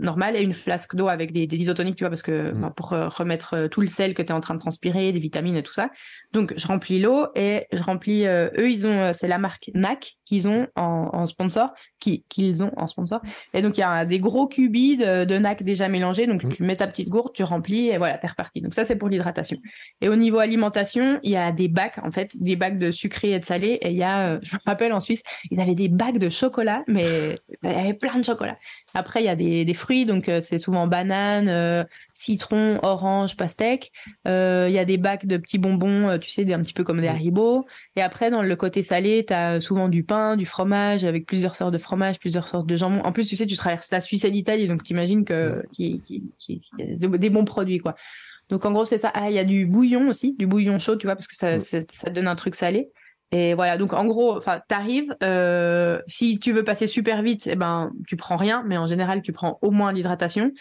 normal et une flasque d'eau avec des, des, isotoniques, tu vois, parce que mm. bah, pour euh, remettre euh, tout le sel que tu es en train de transpirer, des vitamines et tout ça. Donc je remplis l'eau et je remplis. Euh, eux, ils ont, c'est la marque NAC qu'ils ont en, en sponsor, qui qu'ils ont en sponsor. Et donc il y a des gros cubis de, de NAC déjà mélangés. Donc mm. tu mets ta petite gourde, tu remplis et voilà, t'es reparti. Donc ça c'est pour l'hydratation. Et au niveau alimentation, il y a des bacs en fait, des bacs de sucré et de salé. Et il y a, je me rappelle en Suisse, ils avaient des bacs de chocolat, mais il y avait plein de chocolat. Après il y a des, des fruits, donc euh, c'est souvent banane, euh, citron, orange, pastèque. Euh, il y a des bacs de petits bonbons, tu sais, un petit peu comme des haribots. Et après, dans le côté salé, tu as souvent du pain, du fromage, avec plusieurs sortes de fromage, plusieurs sortes de jambon. En plus, tu sais, tu traverses la Suisse et l'Italie, donc t'imagines que qu'il y a des bons produits, quoi. Donc en gros, c'est ça. Ah, il y a du bouillon aussi, du bouillon chaud, tu vois, parce que ça, ça donne un truc salé. Et voilà, donc en gros, enfin, t'arrives. Euh, si tu veux passer super vite, eh ben, tu prends rien, mais en général, tu prends au moins l'hydratation.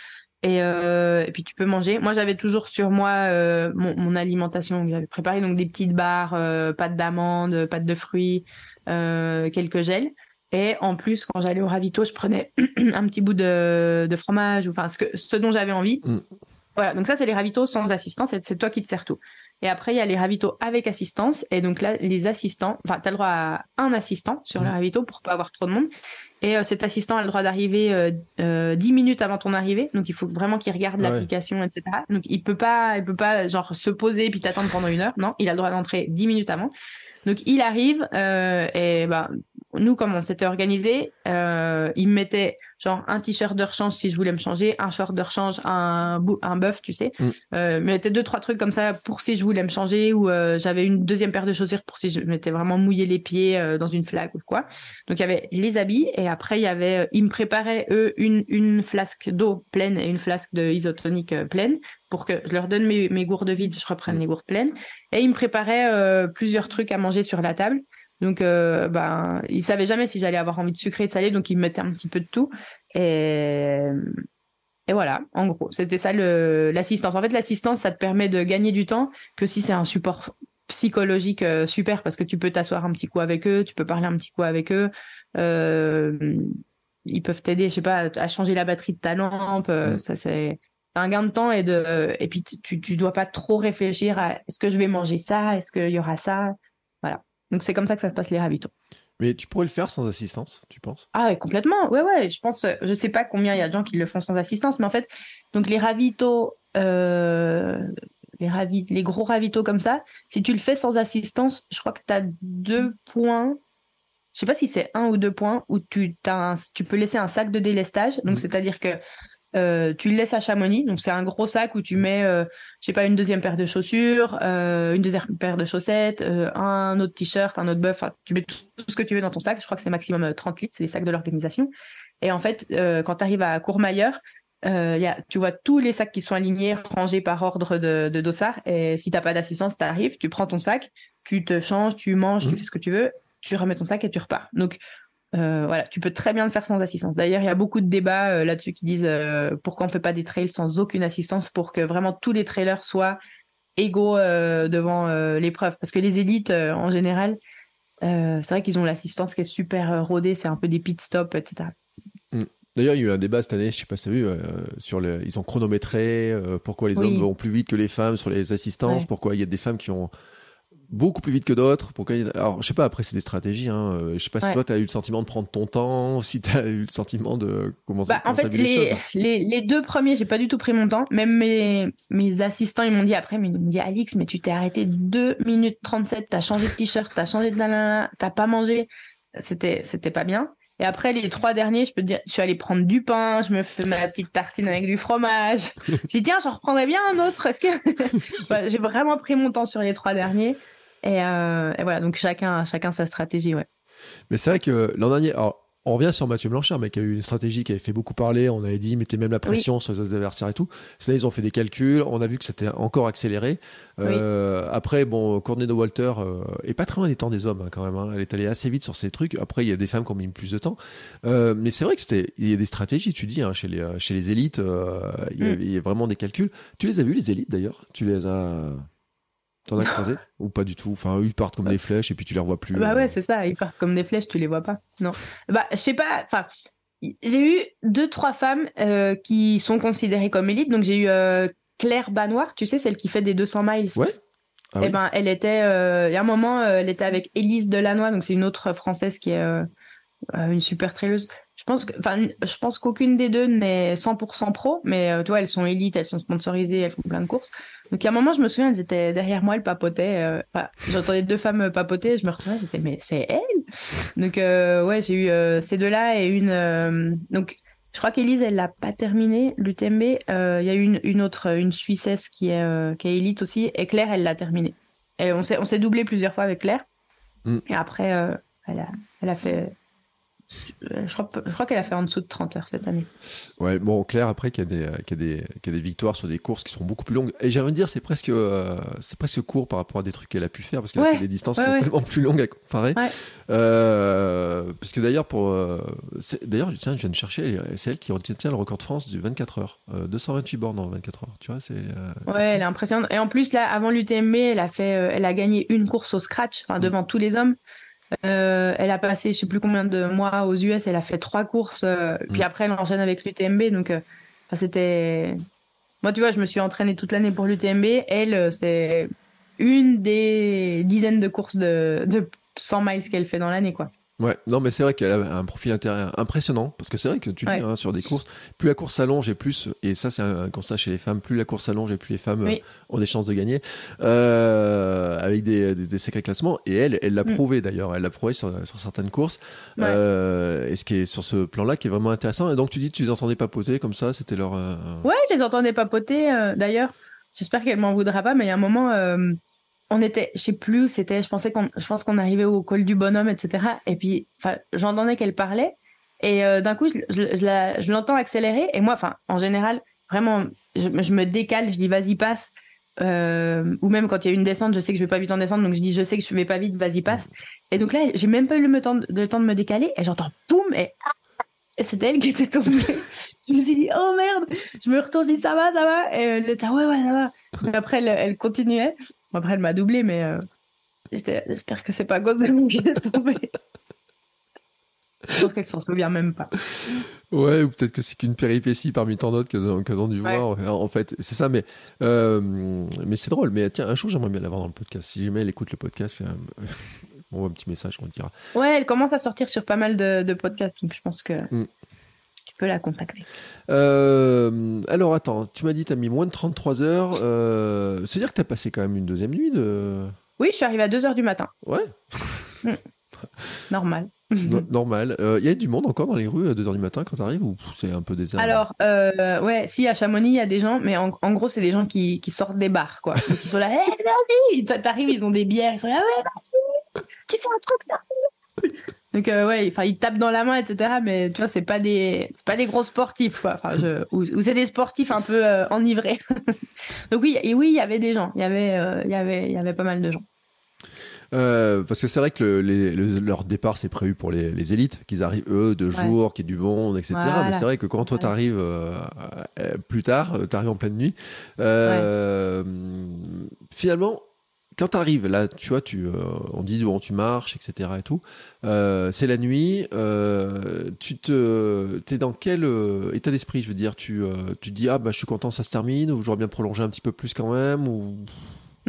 Et, euh, et puis tu peux manger. Moi, j'avais toujours sur moi euh, mon, mon, alimentation que j'avais préparée, donc des petites barres, pâtes d'amandes, pâtes de fruits, quelques gels. Et en plus, quand j'allais au ravito, je prenais un petit bout de, de fromage, ou enfin ce, que, ce dont j'avais envie. Mm. Voilà, donc ça, c'est les ravitaux sans assistance, c'est toi qui te sers tout. Et après, il y a les ravitaux avec assistance. Et donc là, les assistants, enfin, tu as le droit à un assistant sur les ravitaux pour pas avoir trop de monde. Et euh, cet assistant a le droit d'arriver euh, euh, 10 minutes avant ton arrivée. Donc il faut vraiment qu'il regarde l'application, etc. Donc il peut pas, il peut pas genre se poser puis t'attendre pendant une heure. Non, il a le droit d'entrer 10 minutes avant. Donc il arrive euh, et ben nous comme on s'était organisé, euh, il me mettait genre un t-shirt de rechange si je voulais me changer, un short de rechange, un un bœuf, tu sais. Mm. Euh, mettait deux trois trucs comme ça pour si je voulais me changer ou euh, j'avais une deuxième paire de chaussures pour si je m'étais vraiment mouillé les pieds euh, dans une flaque ou quoi. Donc il y avait les habits et après il y avait, euh, ils me préparaient eux une une flasque d'eau pleine et une flasque de isotonique pleine pour que je leur donne mes, mes gourdes vides, je reprenne mm. les gourdes pleines. Et ils me préparaient plusieurs trucs à manger sur la table. Donc, euh, ben, ils savaient jamais si j'allais avoir envie de sucré, de salé, donc ils me mettaient un petit peu de tout. Et, et voilà, en gros, c'était ça l'assistance. En fait, l'assistance, ça te permet de gagner du temps, que si c'est un support psychologique euh, super, parce que tu peux t'asseoir un petit coup avec eux, tu peux parler un petit coup avec eux. Euh, ils peuvent t'aider, je sais pas, à changer la batterie de ta lampe. Euh, mm. Ça, c'est un gain de temps et de et puis tu tu dois pas trop réfléchir à est-ce que je vais manger ça, est-ce qu'il y aura ça. Donc c'est comme ça que ça se passe les ravitaux. Mais tu pourrais le faire sans assistance, tu penses? Ah ouais, complètement. Ouais, ouais. Je pense, je sais pas combien il y a de gens qui le font sans assistance, mais en fait, donc les ravitaux, euh, les ravi les gros ravitaux comme ça, si tu le fais sans assistance, je crois que tu as deux points. Je sais pas si c'est un ou deux points où tu, as tu peux laisser un sac de délestage. Donc, mmh. c'est-à-dire que euh, tu le laisses à Chamonix. Donc, c'est un gros sac où tu mets, euh, je sais pas, une deuxième paire de chaussures, euh, une deuxième paire de chaussettes, euh, un autre t-shirt, un autre buff. tu mets tout, ce que tu veux dans ton sac. Je crois que c'est maximum 30 litres. C'est les sacs de l'organisation. Et en fait, quand tu arrives à Courmayeur, y a, tu vois tous les sacs qui sont alignés, rangés par ordre de, de dossard. Et si t'as pas d'assistance, tu arrives, tu prends ton sac, tu te changes, tu manges, tu mmh. fais ce que tu veux, tu remets ton sac et tu repars. Donc, euh, voilà, tu peux très bien le faire sans assistance. D'ailleurs, il y a beaucoup de débats euh, là-dessus qui disent euh, pourquoi on fait pas des trails sans aucune assistance pour que vraiment tous les trailers soient égaux devant l'épreuve. Parce que les élites, en général, c'est vrai qu'ils ont l'assistance qui est super rodée, c'est un peu des pit stops, etc. Mm. D'ailleurs, il y a eu un débat cette année, je sais pas si tu as vu, sur le, ils ont chronométré pourquoi les hommes vont plus vite que les femmes sur les assistances, pourquoi il y a des femmes qui ont beaucoup plus vite que d'autres. Pourquoi Alors, je sais pas, après, c'est des stratégies. Hein. Euh, je sais pas si toi, tu as eu le sentiment de prendre ton temps, si tu as eu le sentiment de comment bah, En fait, les, les, les, deux premiers, j'ai pas du tout pris mon temps. Même mes, mes assistants, ils m'ont dit après, mais ils m'ont dit, Alix, mais tu t'es arrêté 2 minutes 37, t'as changé de t-shirt, t'as changé de t'as pas mangé. C'était, c'était pas bien. Et après, les trois derniers, je peux te dire, je suis allée prendre du pain, je me fais ma petite tartine avec du fromage. J'ai dit, tiens, j'en reprendrais bien un autre. Est-ce que j'ai vraiment pris mon temps sur les trois derniers. Euh, et, voilà, donc chacun, chacun sa stratégie, ouais. Mais c'est vrai que l'an dernier, on revient sur Mathieu Blanchard, mais qui a eu une stratégie qui avait fait beaucoup parler. On avait dit, mettez même la pression sur les adversaires et tout. Là, ils ont fait des calculs. On a vu que c'était encore accéléré. Euh, après, bon, Courtney de Walter euh, est pas très loin des temps des hommes, hein, quand même. Hein. Elle est allée assez vite sur ces trucs. Après, il y a des femmes qui ont mis plus de temps. mais c'est vrai que c'était, il y a des stratégies, tu dis, hein, chez les, chez les élites. il, y a, mm. il y a vraiment des calculs. Tu les as vus, les élites, d'ailleurs? Tu les as, T'en as croisé Ou pas du tout? Enfin, ils partent comme des flèches et puis tu les revois plus. Bah ouais, euh. c'est ça, ils partent comme des flèches, tu les vois pas. Non. Bah, je sais pas, enfin, j'ai eu deux, trois femmes euh, qui sont considérées comme élites. Donc, j'ai eu euh, Claire Banoir, tu sais, celle qui fait des 200 miles. Ouais. Ah et eh ben, elle était, il y a un moment, elle était avec Élise Delannoy, donc c'est une autre française qui est une super traileuse. Je pense que, enfin, je pense qu'aucune des deux n'est 100% pro, mais tu vois, elles sont élites, elles sont sponsorisées, elles font plein de courses. Donc à un moment, je me souviens, elles étaient derrière moi, elles papotaient. Euh, J'entendais deux femmes papoter, je me retournais, j'étais mais c'est elle. Donc euh, ouais, j'ai eu euh, ces deux-là et une. Euh, donc je crois qu'Élise, elle l'a pas terminé l'UTMB. Il y a eu une, une, autre, une Suissesse qui est qui est élite aussi, et Claire, elle l'a terminé. Et on s'est doublé plusieurs fois avec Claire. Mm. Et après, elle a elle a fait euh, je crois, je crois qu'elle a fait en dessous de 30 heures cette année. Ouais, bon, Claire, après, qu'il y, a des, victoires sur des courses qui sont beaucoup plus longues. Et j'aimerais dire, c'est presque, euh, c'est presque court par rapport à des trucs qu'elle a pu faire, parce qu'elle a fait des distances qui sont tellement plus longues à comparer. Euh, parce que d'ailleurs, pour. d'ailleurs, tiens, je viens de chercher, c'est elle qui retient le record de France du 24 heures. 228 bornes en 24 heures. Tu vois, c'est. Ouais, elle est impressionnante. Et en plus, là, avant l'UTMB, elle a fait, elle a gagné une course au scratch, enfin, devant tous les hommes. Euh, elle a passé je sais plus combien de mois aux US, elle a fait trois courses, euh, puis mm. après elle enchaîne avec l'UTMB. Donc euh, c'était. Moi, tu vois, je me suis entraînée toute l'année pour l'UTMB. Elle, c'est une des dizaines de courses de, de 100 miles qu'elle fait dans l'année, quoi. Ouais, non, mais c'est vrai qu'elle a un profil intérieur impressionnant, parce que c'est vrai que tu dis hein, sur des courses, plus la course s'allonge et plus, et ça c'est un constat chez les femmes, plus la course s'allonge et plus les femmes euh, ont des chances de gagner, euh, avec des, des, sacrés classements. Et elle, elle l'a mm. prouvé d'ailleurs, elle l'a prouvé sur, sur certaines courses. Euh, et ce qui est sur ce plan-là qui est vraiment intéressant. Et donc tu dis, tu les entendais papoter comme ça, c'était leur. Ouais, je les entendais papoter. d'ailleurs, j'espère qu'elle m'en voudra pas, mais il y a un moment on était, je sais plus, c'était, je pensais qu'on, je pense qu'on arrivait au col du bonhomme, etc. Et puis, enfin, j'entendais qu'elle parlait, et euh, d'un coup, je, l'entends accélérer, et moi, enfin, en général, vraiment, je, me décale, je dis vas-y passe, euh, ou même quand il y a une descente, je sais que je vais pas vite en descendre, donc je dis je sais que je vais pas vite, vas-y passe. Et donc là, j'ai même pas eu le temps de, le temps de me décaler, et j'entends boum, et, et c'était elle qui était tombée. je me suis dit oh merde, je me retourne, je dis ça va, ça va, et elle était ouais ouais ça va. Mais après, elle, elle continuait. Après, elle m'a doublé, mais euh, j'espère que c'est pas à cause de moi qui est tombé. Je pense qu'elle s'en souvient même pas. Ouais, ou peut-être que c'est qu'une péripétie parmi tant d'autres qu'elles ont, dû voir. En fait, c'est ça, mais, euh, mais c'est drôle. Mais tiens, un jour, j'aimerais bien l'avoir dans le podcast. Si jamais elle écoute le podcast, on un petit message, on dira. Ouais, elle commence à sortir sur pas mal de, podcasts, donc je pense que. Mm peux la contacter. Euh, alors attends, tu m'as dit tu as mis moins de 33 heures. Euh, C'est-à-dire que tu as passé quand même une deuxième nuit de... Oui, je suis arrivé à 2 heures du matin. Ouais. Mm. Normal. normal. Il euh, y a du monde encore dans les rues à 2h du matin quand tu arrives ou c'est un peu désert? Alors, euh, ouais, si à Chamonix, il y a des gens, mais en, gros, c'est des gens qui, qui, sortent des bars, quoi. Ils sont là, hé, hey, T'arrives, ils ont des bières, ils sont là, ouais, qui fait un truc, ça? Donc euh, ouais, enfin ils tapent dans la main, etc. Mais tu vois, c'est pas des, c'est pas des gros sportifs, quoi. Enfin, je... ou, c'est des sportifs un peu enivrés. Donc oui, et oui, il y avait des gens, il y avait, il y avait, il y avait pas mal de gens. Euh, parce que c'est vrai que le, leur départ, c'est prévu pour les, les élites, qu'ils arrivent eux de jour, qu'il y ait du monde, etc. Mais c'est vrai que quand toi, tu arrives euh, euh, plus tard, tu arrives en pleine nuit, finalement, quand tu arrives, là, tu vois, tu, on dit bon, tu marches, etc. et tout, c'est la nuit, tu te, es dans quel état d'esprit, je veux dire, tu, tu te dis, ah bah je suis content, ça se termine, ou j'aurais bien prolongé un petit peu plus quand même, ou?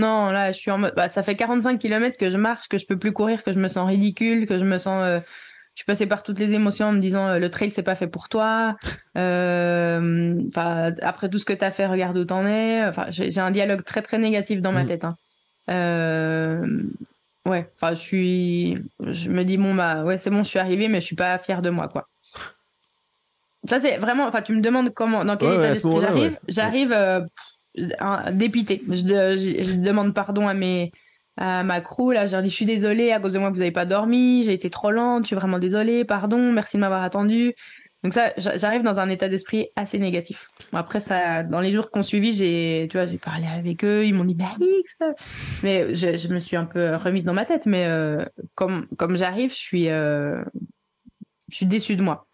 Non, là, je suis en mode. Bah, ça fait 45 km que je marche, que je peux plus courir, que je me sens ridicule, que je me sens. Euh, je suis passée par toutes les émotions en me disant euh, le trail, c'est pas fait pour toi. Euh, enfin, après tout ce que tu as fait, regarde où t'en es. Enfin, j'ai un dialogue très, très négatif dans ma mm. tête. Hein. Ouais, enfin, je suis. Je me dis, bon, bah, ouais, c'est bon, je suis arrivée, mais je suis pas fière de moi, quoi. Ça, c'est vraiment. Enfin, tu me demandes comment, dans quel état d'esprit j'arrive. J'arrive dépité. Je, je, demande pardon à mes à ma crew là, je leur dis je suis désolée à cause de moi vous n'avez pas dormi, j'ai été trop lente, je suis vraiment désolée, pardon, merci de m'avoir attendu. Donc ça, j'arrive dans un état d'esprit assez négatif. Après ça, dans les jours qu'on suivi, j'ai, tu vois, j'ai parlé avec eux, ils m'ont dit bah oui, mais je, je, me suis un peu remise dans ma tête. Mais euh, comme comme j'arrive, je suis euh, je suis déçue de moi.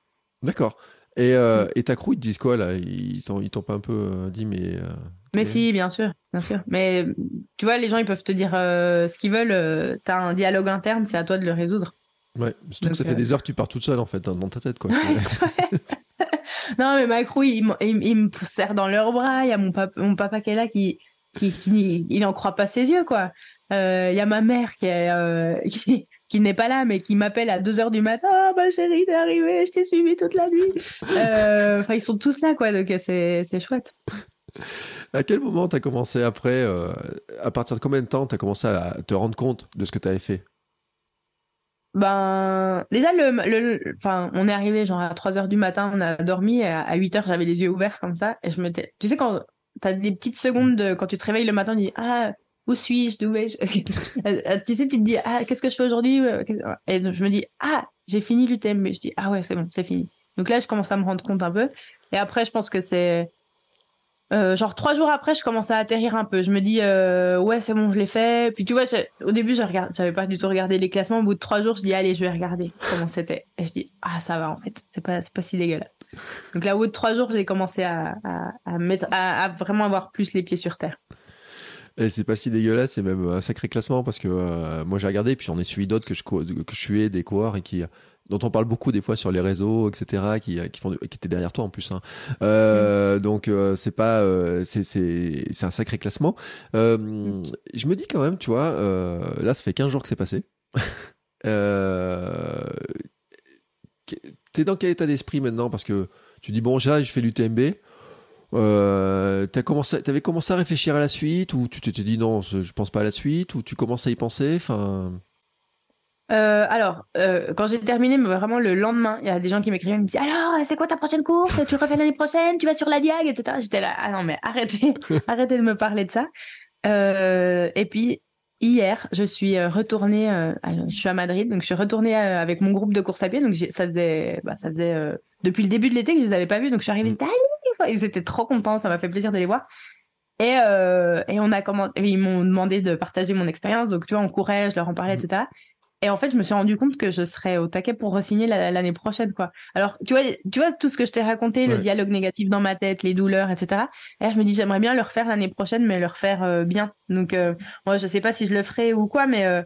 D'accord. Et, euh, mm. et ta crew, ils te disent quoi là? Ils t'ont pas un peu dit mais mais si, bien sûr, bien sûr. Mais tu vois, les gens, ils peuvent te dire euh, ce qu'ils veulent. Euh, tu as un dialogue interne, c'est à toi de le résoudre. Ouais, surtout que ça fait euh, des heures que tu pars toute seule, en fait, dans, ta tête, quoi. non, mais Macron, il, il, me serre dans leurs bras. Il y a mon, papa, mon papa qui est là, qui, qui, il en croit pas ses yeux, quoi. Il y a ma mère qui est, qui, qui n'est pas là, mais qui m'appelle à 2 heures du matin. Oh, ma chérie, t'es arrivée, je t'ai suivi toute la nuit. Enfin, ils sont tous là, quoi, donc c'est chouette. À quel moment tu as commencé après euh, À partir de combien de temps tu as commencé à te rendre compte de ce que tu avais fait? Ben, déjà, le, enfin, on est arrivé genre à 3 heures du matin, on a dormi, et à 8 heures, j'avais les yeux ouverts comme ça, et je me Tu sais, quand tu as des petites secondes, de, quand tu te réveilles le matin, tu dis Ah, où suis-je? D'où vais-je? Euh, Tu sais, tu te dis Ah, qu'est-ce que je fais aujourd'hui? Et je me dis Ah, j'ai fini l'UTM, je dis Ah ouais, c'est bon, c'est fini. Donc là, je commence à me rendre compte un peu. Et après, je pense que c'est euh, genre trois jours après, je commence à atterrir un peu. Je me dis euh, ouais c'est bon, je l'ai fait. Puis tu vois, au début je regarde, j'avais pas du tout regardé les classements. Au bout de trois jours, je dis allez, je vais regarder comment c'était. Et je dis ah ça va en fait, c'est pas c'est pas si dégueulasse. Donc là au bout de trois jours, j'ai commencé à, à, mettre à, vraiment avoir plus les pieds sur terre. Et c'est pas si dégueulasse, c'est même un sacré classement parce que euh, moi j'ai regardé, puis j'en ai suivi d'autres que je que je suivais des coureurs et qui dont on parle beaucoup des fois sur les réseaux, etc., qui, qui, font, qui étaient derrière toi en plus. Hein. Euh, mm. Donc euh, c'est pas, euh, c'est c'est un sacré classement. Euh. Je me dis quand même, tu vois, là ça fait 15 jours que c'est passé. T'es dans quel état d'esprit maintenant? Parce que tu dis bon, j'ai je fais l'UTMB. Euh, t'as commencé, t'avais commencé à réfléchir à la suite ou tu t'es dit non, je pense pas à la suite ou tu commences à y penser? Enfin. Euh, alors, euh, quand j'ai terminé, vraiment le lendemain, il y a des gens qui m'écrivaient, ils me disaient alors, c'est quoi ta prochaine course? Tu refais l'année prochaine? Tu vas sur la Diag, etc. J'étais là, ah non mais arrêtez, arrêtez de me parler de ça. Euh, et puis hier, je suis retournée, je suis à Madrid, donc je suis retournée avec mon groupe de course à pied. Donc ça faisait, bah, ça faisait depuis le début de l'été que je les avais pas vus, donc je suis arrivée, ils ils étaient trop contents, ça m'a fait plaisir de les voir. Et, et on a commencé, ils m'ont demandé de partager mon expérience, donc tu vois, on courait, je leur en parlais, etc. Et en fait, je me suis rendu compte que je serais au taquet pour re-signer l'année prochaine, quoi. Alors, tu vois, tu vois tout ce que je t'ai raconté, le dialogue négatif dans ma tête, les douleurs, etc. Et là, je me dis, j'aimerais bien le refaire l'année prochaine, mais le refaire euh, bien. Donc, euh, moi, je sais pas si je le ferai ou quoi, mais euh,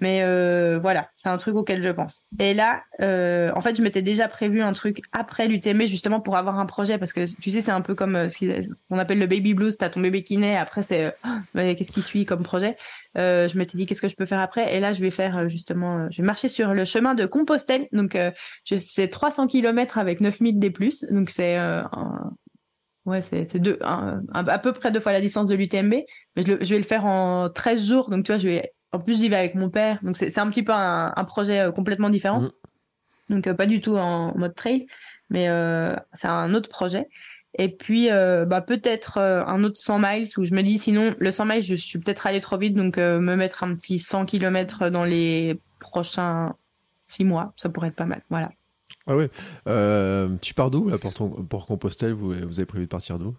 mais euh, voilà, c'est un truc auquel je pense. Et là, euh, en fait, je m'étais déjà prévu un truc après l'UTM justement pour avoir un projet parce que tu sais, c'est un peu comme euh, ce qu'on appelle le baby blues. T'as ton bébé qui naît, après c'est oh, qu'est-ce qui suit comme projet? je m'étais dit qu'est-ce que je peux faire après? Et là, je vais faire justement, je vais marcher sur le chemin de Compostelle. Donc, c'est 300 km avec 9000 des plus. Donc c'est Ouais, c'est deux, à peu près deux fois la distance de l'UTMB, mais je, je, vais le faire en 13 jours. Donc, tu vois, je vais en plus, j'y vais avec mon père. Donc, c'est un petit peu un, projet euh, complètement différent. Mm. Donc pas du tout en mode trail, mais c'est un autre projet. Et puis, bah, peut-être un autre 100 miles où je me dis, sinon, le 100 miles, je suis peut-être allé trop vite, donc me mettre un petit 100 km dans les prochains six mois, ça pourrait être pas mal. Voilà. Ah ouais. tu pars d'où là pour, ton, pour Compostelle? Vous, vous avez prévu de partir d'où?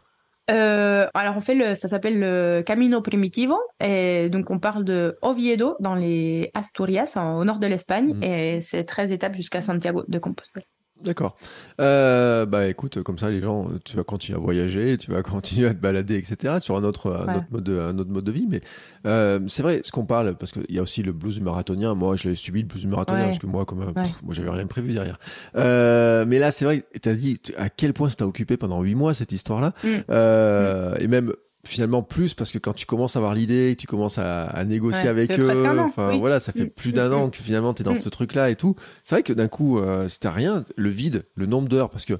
Euh, alors on fait le, ça s'appelle le Camino Primitivo et donc on parle de Oviedo dans les Asturias au nord de l'Espagne mm. et c'est 13 étapes jusqu'à Santiago de Compostelle. D'accord. Euh, bah écoute, comme ça, les gens, tu vas continuer à voyager, tu vas continuer à te balader, etc. sur un autre, un autre mode, de, un autre mode de vie. Mais euh, c'est vrai, ce qu'on parle, parce qu'il y a aussi le blues marathonien. Moi, je l'ai subi le blues marathonien parce que moi, comme moi, j'avais rien prévu derrière. Euh, mais là, c'est vrai, tu as dit à quel point ça t'a occupé pendant huit mois cette histoire-là, mm. euh, mm. et même finalement plus parce que quand tu commences à avoir l'idée, tu commences à, négocier avec eux, enfin voilà, ça fait mm. plus d'un mm, an mm. que finalement tu es dans ce truc là et tout. C'est vrai que d'un coup euh, c'était rien, le vide, le nombre d'heures parce que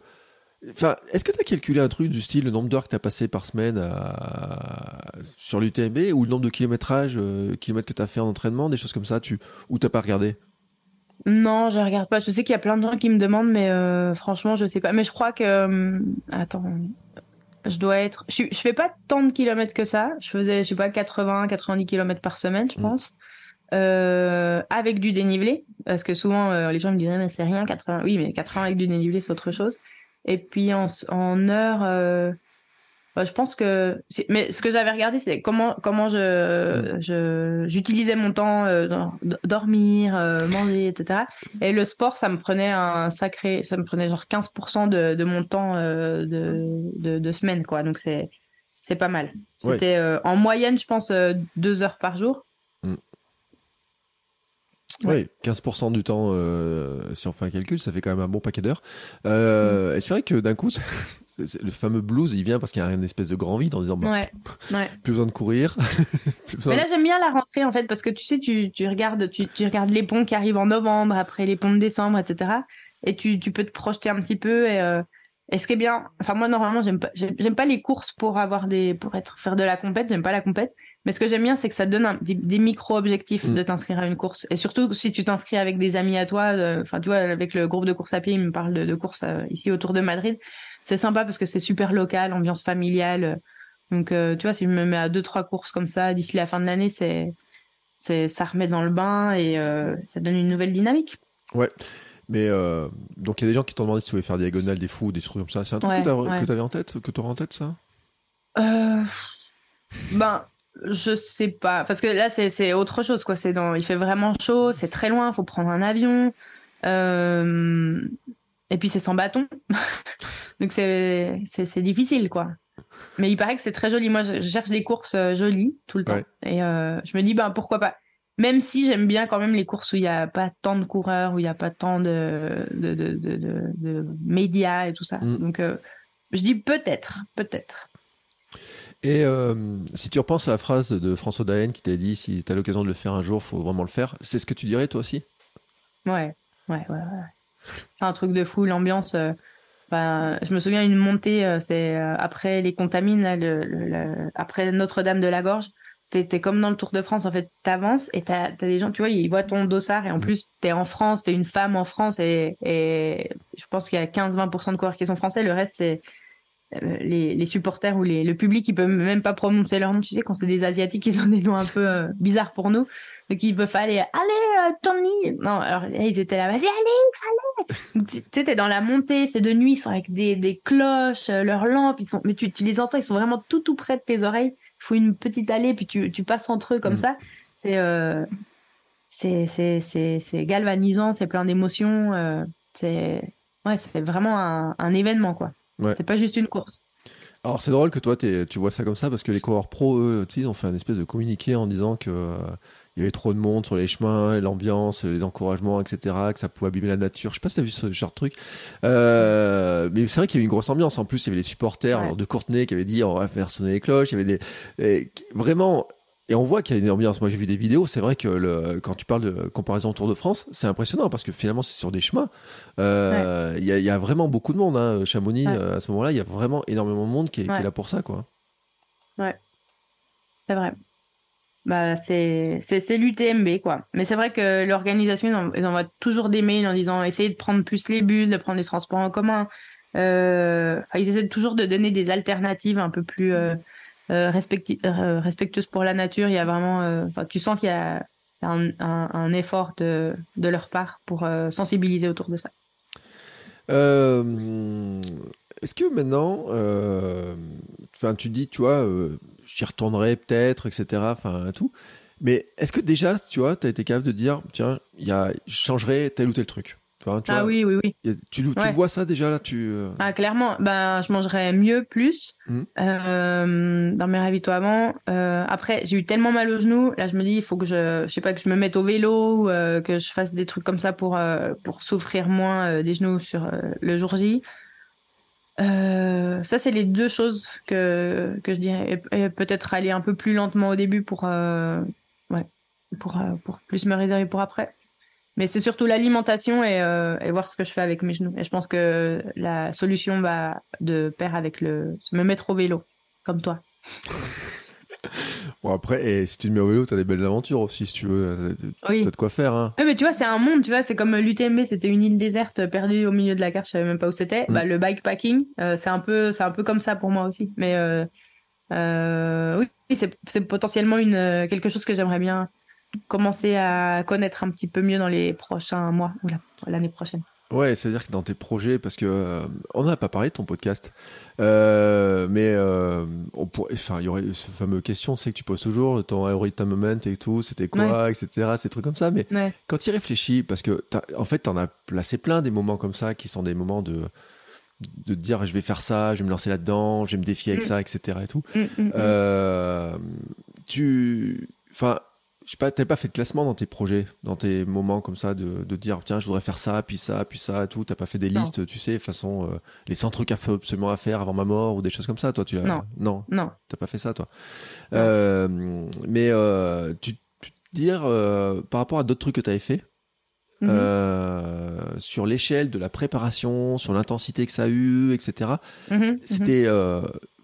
enfin, est-ce que tu as calculé un truc du style le nombre d'heures que tu as passé par semaine sur l'UTMB ou le nombre de kilométrages euh, kilomètres que tu as fait en entraînement, des choses comme ça, tu ou t'as pas regardé? Non, je regarde pas. Je sais qu'il y a plein de gens qui me demandent, mais euh, franchement, je sais pas. Mais je crois que. attends, je dois être. Je, je fais pas tant de kilomètres que ça. Je faisais, je sais pas, 80, 90 kilomètres par semaine, je mm. pense. Euh, avec du dénivelé. Parce que souvent, euh, les gens me disent, mais c'est rien, 80. Oui, mais 80 avec du dénivelé, c'est autre chose. Et puis en, en heure, euh, je pense que, mais ce que j'avais regardé, c'est comment comment je mm. j'utilisais mon temps, euh, dormir, euh, manger, etc. Et le sport, ça me prenait un sacré, ça me prenait genre 15% de, de mon temps euh, de, de, de semaine, quoi. Donc c'est c'est pas mal. C'était en moyenne, je pense, deux heures par jour. Mm. Oui, 15% du temps, si on fait un calcul, ça fait quand même un bon paquet d'heures. Euh, Et c'est vrai que d'un coup, le fameux blues, il vient parce qu'il y a une espèce de grand vide en disant bah, plus besoin de courir. Mais là, j'aime bien la rentrée en fait parce que tu sais, tu, tu regardes, tu, tu, regardes les ponts qui arrivent en novembre, après les ponts de décembre, etc. Et tu, tu peux te projeter un petit peu. Et, euh, et ce qui est bien, enfin moi normalement j'aime pas, j'aime pas les courses pour avoir des, pour être faire de la compète, j'aime pas la compète. Mais ce que j'aime bien, c'est que ça te donne des, micro-objectifs mm. de t'inscrire à une course. Et surtout, si tu t'inscris avec des amis à toi, euh, enfin, tu vois, avec le groupe de course à pied, il me parle de, de course euh, ici autour de Madrid c'est sympa parce que c'est super local, ambiance familiale. Donc, euh, tu vois, si je me mets à deux, trois courses comme ça d'ici la fin de l'année, c'est, c'est, ça remet dans le bain et euh, ça donne une nouvelle dynamique. Ouais. Mais euh, donc, il y a des gens qui t'ont demandé si tu voulais faire diagonale, des fous, des trucs comme ça. C'est un truc que tu avais en tête, que tu aurais en tête, ça? Ben, je sais pas. Parce que là, c'est, autre chose, quoi. C'est dans, il fait vraiment chaud, c'est très loin, faut prendre un avion. Et puis c'est sans bâton. Donc c'est, difficile, quoi. Mais il paraît que c'est très joli. Moi, je cherche des courses euh, jolies tout le temps. Et euh, je me dis, ben, pourquoi pas. Même si j'aime bien quand même les courses où il n'y a pas tant de coureurs, où il n'y a pas tant de, de, de, de, médias et tout ça. Mm. Donc euh, je dis peut-être, peut-être. Et si tu repenses à la phrase de François Daen qui t'a dit si tu as l'occasion de le faire un jour, faut vraiment le faire, c'est ce que tu dirais toi aussi? Ouais, ouais, ouais. ouais. C'est un truc de fou, l'ambiance. Euh, ben, je me souviens une montée, euh, c'est euh, après les contamines, le, après Notre-Dame de la Gorge. T'es comme dans le Tour de France, en fait, t'avances et t'as as des gens, tu vois, ils voient ton dossard et en mm. plus t'es en France, t'es une femme en France et, et je pense qu'il y a 15-20% de coureurs qui sont français, le reste c'est les, les, supporters ou les, le public qui peut même pas prononcer leur nom, tu sais, quand c'est des asiatiques, ils ont des noms un peu bizarres pour nous. Donc ils peuvent aller, allez, euh, Tony. Non, alors ils étaient là, vas-y, allez, allez. tu sais, t'es dans la montée, c'est de nuit, ils sont avec des, des cloches, euh, leurs lampes, ils sont, mais tu, tu les entends, ils sont vraiment tout, tout près de tes oreilles. Il faut une petite allée, puis tu, tu passes entre eux comme mm. ça. C'est, euh, c'est, c'est, c'est, c'est galvanisant, c'est plein d'émotions. Euh, c'est, ouais, c'est vraiment un, un événement, quoi. Ouais. C'est pas juste une course. Alors c'est drôle que toi tu vois ça comme ça parce que les coureurs pro eux, ils ont fait un espèce de communiqué en disant que il y avait trop de monde sur les chemins, l'ambiance, les encouragements, etc., que ça pouvait abîmer la nature. Je sais pas si t'as vu ce genre de truc. Euh, mais c'est vrai qu'il y avait une grosse ambiance. En plus, il y avait les supporters de Courtenay qui avaient dit on va faire sonner les cloches. Il y avait des vraiment. Et on voit qu'il y a une ambiance. Moi, j'ai vu des vidéos. C'est vrai que le, quand tu parles de comparaison Tour de France, c'est impressionnant parce que finalement, c'est sur des chemins. Euh, il y, a, vraiment beaucoup de monde. Hein. Chamonix, euh, à ce moment-là, il y a vraiment énormément de monde qui est, qui est là pour ça, quoi. Ouais, c'est vrai. bah c'est l'UTMB quoi. Mais c'est vrai que l'organisation ils envoient toujours des mails en disant essayez de prendre plus les bus, de prendre les transports en commun. Euh, ils essaient toujours de donner des alternatives un peu plus euh respectueuses pour la nature. Il y a vraiment, tu sens qu'il y a un, effort de, de leur part pour sensibiliser autour de ça. Est-ce que maintenant, tu dis, tu vois, j'y retournerai peut-être, etc. Enfin, tout. Mais est-ce que déjà, tu vois, tu as été capable de dire, tiens, y a, je changerai tel ou tel truc? Ah oui, oui, oui. tu, tu vois ça déjà là tu... Euh ah, clairement, ben, je mangerais mieux, plus mmh. euh, dans mes ravitoiements. Euh, après, j'ai eu tellement mal aux genoux. Là, je me dis, il faut que je, je sais pas, que je me mette au vélo, euh, que je fasse des trucs comme ça pour, euh, pour souffrir moins des genoux sur le jour J. ça, c'est les deux choses que, que je dirais. Et, peut-être aller un peu plus lentement au début pour, ouais, pour, pour plus me réserver pour après. Mais c'est surtout l'alimentation et, euh, et, voir ce que je fais avec mes genoux. Et je pense que la solution va de pair avec le me mettre au vélo, comme toi. bon après, et si tu te mets au vélo, t'as des belles aventures aussi, si tu veux. Oui. T'as de quoi faire. Hein. Oui, mais tu vois, c'est un monde, tu vois, c'est comme l'UTMB, c'était une île déserte perdue au milieu de la carte, je savais même pas où c'était. Mm. Bah, le bikepacking, euh, c'est un peu, c'est un peu comme ça pour moi aussi. Mais euh, euh oui, c'est potentiellement une quelque chose que j'aimerais bien commencer à connaître un petit peu mieux dans les prochains mois ou l'année prochaine. Ouais, c'est-à-dire que dans tes projets, parce que euh, on n'a pas parlé de ton podcast, euh, mais euh, on enfin, il y aurait ce fameux question, c'est que tu poses toujours ton Aorita Moment et tout, c'était quoi, etc., ces trucs comme ça. Mais quand tu y réfléchis, parce que en fait, tu en as placé plein des moments comme ça qui sont des moments de de te dire je vais faire ça, je vais me lancer là-dedans, je vais me défier avec mm. ça, etc. et tout. Mm, mm, tu, enfin je sais pas, t'as pas fait de classement dans tes projets, dans tes moments comme ça, de, de dire tiens, je voudrais faire ça, puis ça, puis ça, tout. T'as pas fait des listes, tu sais, façon euh, les 100 trucs absolument à faire avant ma mort ou des choses comme ça, toi, tu Non. Non. Non. T'as pas fait ça, toi. Euh, mais euh, tu, tu te dire par rapport à d'autres trucs que t'avais fait. Mm-hmm. sur l'échelle de la préparation, sur l'intensité que ça a eu, etc. Mm-hmm. C'était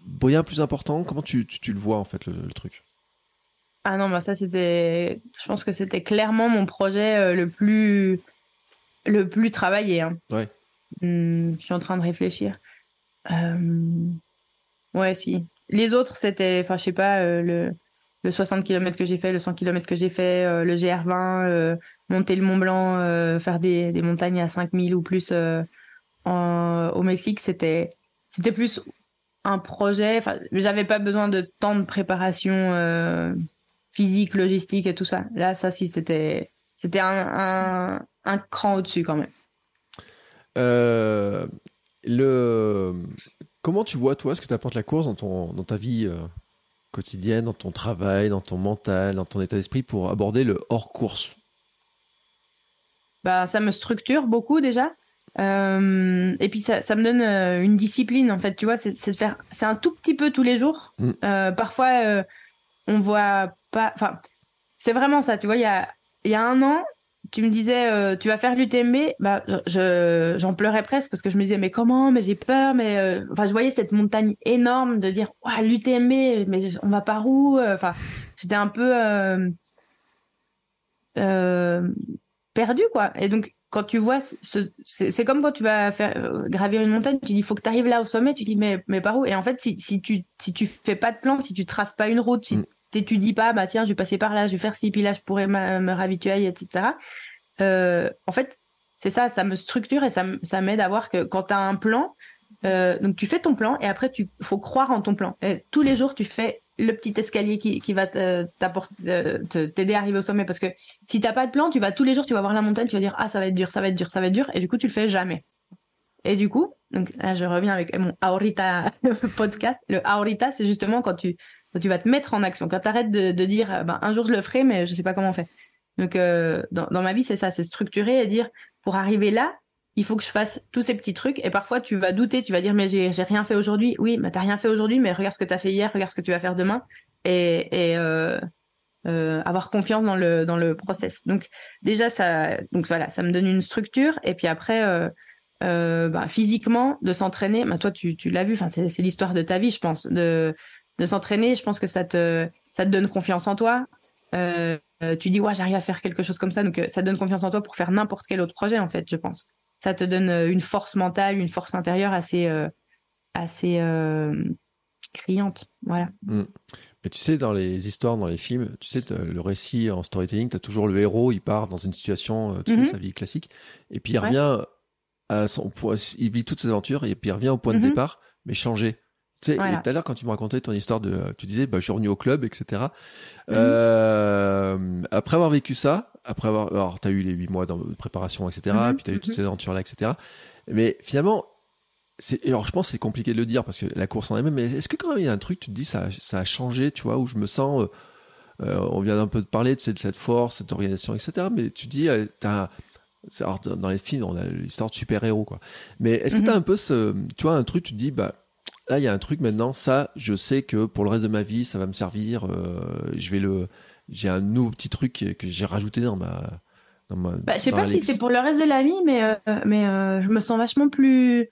bien plus important. Comment tu, tu, tu, le vois en fait le, le truc? Ah non, bah ça c'était, je pense que c'était clairement mon projet euh, le plus, le plus travaillé. Hein. Ouais. Hum, je suis en train de réfléchir. Euh... Ouais, si. Les autres c'était, enfin je sais pas, euh, le, le 60 km que j'ai fait, le 100 km que j'ai fait, euh, le GR20, monter le Mont Blanc, faire des, des montagnes à 5000 ou plus en, au Mexique, c'était, c'était plus un projet. Enfin, j'avais pas besoin de tant de préparation physique, logistique et tout ça. Là, ça, si, c'était, c'était un, un, cran au-dessus quand même. Euh, le... Comment tu vois, toi, ce que t'apporte la course dans, ton, dans ta vie euh, quotidienne, dans ton travail, dans ton mental, dans ton état d'esprit pour aborder le hors-course bah, Ça me structure beaucoup déjà. Euh, et puis ça, ça me donne une discipline en fait, tu vois, c'est de faire, c'est un tout petit peu tous les jours. Mm. parfois, on voit pas. Enfin, c'est vraiment ça. Tu vois, il y a, y a un an, tu me disais, euh, tu vas faire l'UTMB. Bah, je, j'en pleurais presque parce que je me disais, mais comment Mais j'ai peur. Mais euh, enfin, je voyais cette montagne énorme de dire, ouais, l'UTMB, mais on va par où Enfin, j'étais un peu euh, perdu, quoi. Et donc, quand tu vois, c'est comme quand tu vas faire gravir une montagne, tu dis il faut que tu arrives là au sommet, tu dis mais mais par où? Et en fait, si, si tu si tu fais pas de plan, si tu traces pas une route, si mm t'étudies pas, bah tiens, je vais passer par là, je vais faire ci, puis là, je pourrais me ravituer, etc. Euh, en fait, c'est ça, ça me structure et ça, ça m'aide à voir que quand tu as un plan, euh, donc tu fais ton plan et après, tu faut croire en ton plan. Et tous les jours, tu fais le petit escalier qui, qui va euh, t'aider à arriver au sommet. Parce que si t'as pas de plan, tu vas tous les jours, tu vas voir la montagne, tu vas dire, ah, ça va être dur, ça va être dur, ça va être dur. Et du coup, tu le fais jamais. Et du coup, donc là, je reviens avec mon Aurita podcast. Le Aurita, c'est justement quand tu tu vas te mettre en action. Quand tu arrêtes de, dire, euh, ben, un jour je le ferai, mais je sais pas comment on fait. Donc, euh, dans, dans, ma vie, c'est ça, c'est structurer et dire, pour arriver là, il faut que je fasse tous ces petits trucs. Et parfois, tu vas douter, tu vas dire, mais j'ai rien fait aujourd'hui. Oui, mais t'as rien fait aujourd'hui, mais regarde ce que tu as fait hier, regarde ce que tu vas faire demain. Et, euh, euh, avoir confiance dans le, dans le process. Donc, déjà, ça, donc voilà, ça me donne une structure. Et puis après, euh, euh, bah, physiquement, de s'entraîner, bah, toi, tu, tu l'as vu, c'est l'histoire de ta vie, je pense, de de s'entraîner, je pense que ça te, ça te donne confiance en toi. tu dis ouais j'arrive à faire quelque chose comme ça, donc ça donne confiance en toi pour faire n'importe quel autre projet en fait, je pense. Ça te donne une force mentale, une force intérieure assez assez criante, voilà. Mm. Mais tu sais, dans les histoires, dans les films, tu sais, le récit en storytelling, tu as toujours le héros, il part dans une situation, tu sais, mm-hmm. sa vie classique, et puis il revient à son, il vit toutes ses aventures, et puis il revient au point de mm-hmm. départ, mais changé. Tu sais, et tout à l'heure, quand tu me racontais ton histoire de, tu disais, bah, je suis revenu au club, etc. Mm-hmm. Euh, après avoir vécu ça, après avoir, alors, t'as eu les huit mois de préparation, etc. Puis t'as eu toutes ces aventures-là, etc. Mais finalement, alors je pense que c'est compliqué de le dire parce que la course en elle-même, mais est-ce que quand même il y a un truc, tu te dis ça, ça a changé, tu vois, où je me sens, euh, euh, on vient un peu de parler de cette, cette force, cette organisation, etc. Mais tu dis, euh, t'as, alors, dans les films, on a l'histoire de super-héros, quoi. Mais est-ce que tu as mhm. un peu ce, tu vois, un truc, tu te dis, bah, là, il y a un truc maintenant, ça, je sais que pour le reste de ma vie, ça va me servir, je vais le, j'ai un nouveau petit truc que j'ai rajouté dans ma, dans ma, bah, je sais pas si c'est pour le reste de la vie, mais, mais je me sens vachement plus,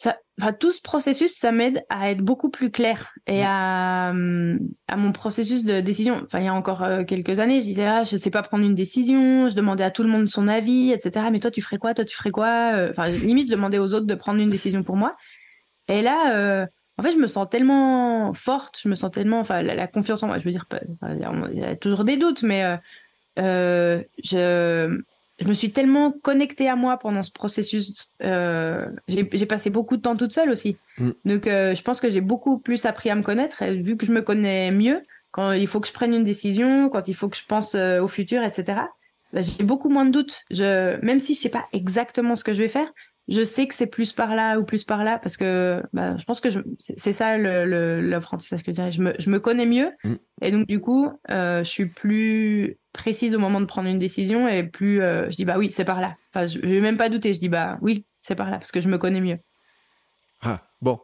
ça, enfin, tout ce processus, ça m'aide à être beaucoup plus clair et à, à mon processus de décision. Enfin, il y a encore euh, quelques années, je disais, ah, je sais pas prendre une décision, je demandais à tout le monde son avis, etc. Mais toi, tu ferais quoi? Toi, tu ferais quoi? Euh, Enfin, limite, je demandais aux autres de prendre une décision pour moi. Et là, euh, en fait, je me sens tellement forte, je me sens tellement, enfin, la, confiance en moi. Je veux dire, il y a toujours des doutes, mais je je me suis tellement connectée à moi pendant ce processus. Euh, j'ai passé beaucoup de temps toute seule aussi. Mm. Donc, euh, je pense que j'ai beaucoup plus appris à me connaître. Et vu que je me connais mieux, quand il faut que je prenne une décision, quand il faut que je pense euh, au futur, etc., bah, j'ai beaucoup moins de doutes. Je, même si je sais pas exactement ce que je vais faire, je sais que c'est plus par là ou plus par là parce que bah, je pense que c'est ça l'apprentissage que je dirais. Je me, je me connais mieux mm. et donc du coup, euh, je suis plus précise au moment de prendre une décision et plus euh, je dis bah oui, c'est par là. Enfin, je, je vais même pas douter, je dis bah oui, c'est par là parce que je me connais mieux. Bon.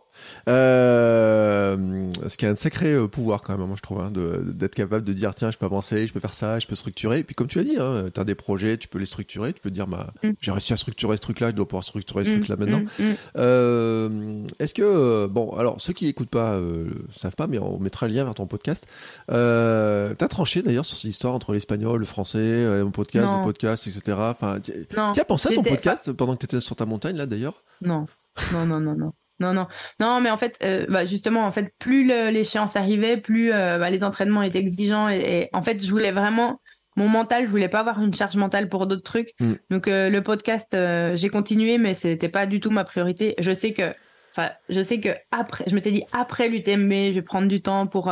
Euh, ce qui a un sacré euh, pouvoir quand même, moi je trouve, hein, d'être capable de dire tiens, je peux avancer, je peux faire ça, je peux structurer. Et puis comme tu as dit, hein, tu as des projets, tu peux les structurer, tu peux dire bah, mm. j'ai réussi à structurer ce truc-là, je dois pouvoir structurer ce mm, truc-là maintenant. Mm, euh, Est-ce que, bon, alors ceux qui écoutent pas euh, savent pas, mais on mettra le lien vers ton podcast. Euh, tu as tranché d'ailleurs sur cette histoire entre l'espagnol, le français, mon podcast, le podcast, etc. Enfin, tu as pensé à ton podcast pendant que tu étais sur ta montagne là d'ailleurs? Non, non, non, non, non. Non, non, non, mais en fait, euh, bah, justement, en fait, plus l'échéance arrivait, plus euh, bah, les entraînements étaient exigeants et, en fait, je voulais vraiment mon mental, je voulais pas avoir une charge mentale pour d'autres trucs. Mm. Donc euh, le podcast, j'ai continué, mais c'était pas du tout ma priorité. Je sais que, enfin, je sais que après, je m'étais dit après l'UTMB, je vais prendre du temps pour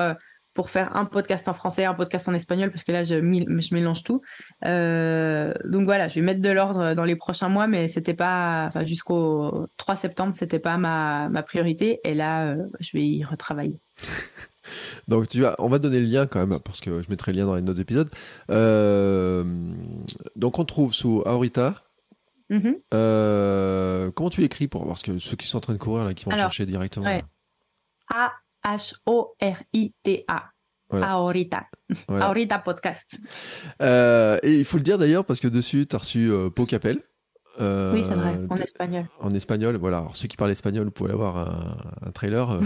pour faire un podcast en français, un podcast en espagnol, parce que là, je, je mélange tout. Euh, donc voilà, je vais mettre de l'ordre dans les prochains mois, mais c'était pas, enfin, jusqu'au 3 septembre, c'était pas ma, ma priorité. Et là, euh, je vais y retravailler. Donc tu vas, on va donner le lien quand même parce que je mettrai le lien dans les notes d'épisode. Euh, donc on trouve sous Aurita. Mm-hmm. comment tu l'écris pour parce que ceux qui sont en train de courir là qui vont chercher directement? A H-O-R-I-T-A. Ahorita. Ahorita podcast. Euh, et il faut le dire d'ailleurs parce que dessus, tu as reçu euh. Euh, oui, c'est vrai, en espagnol. En espagnol, voilà. Alors, ceux qui parlent espagnol, vous pouvez avoir un, trailer.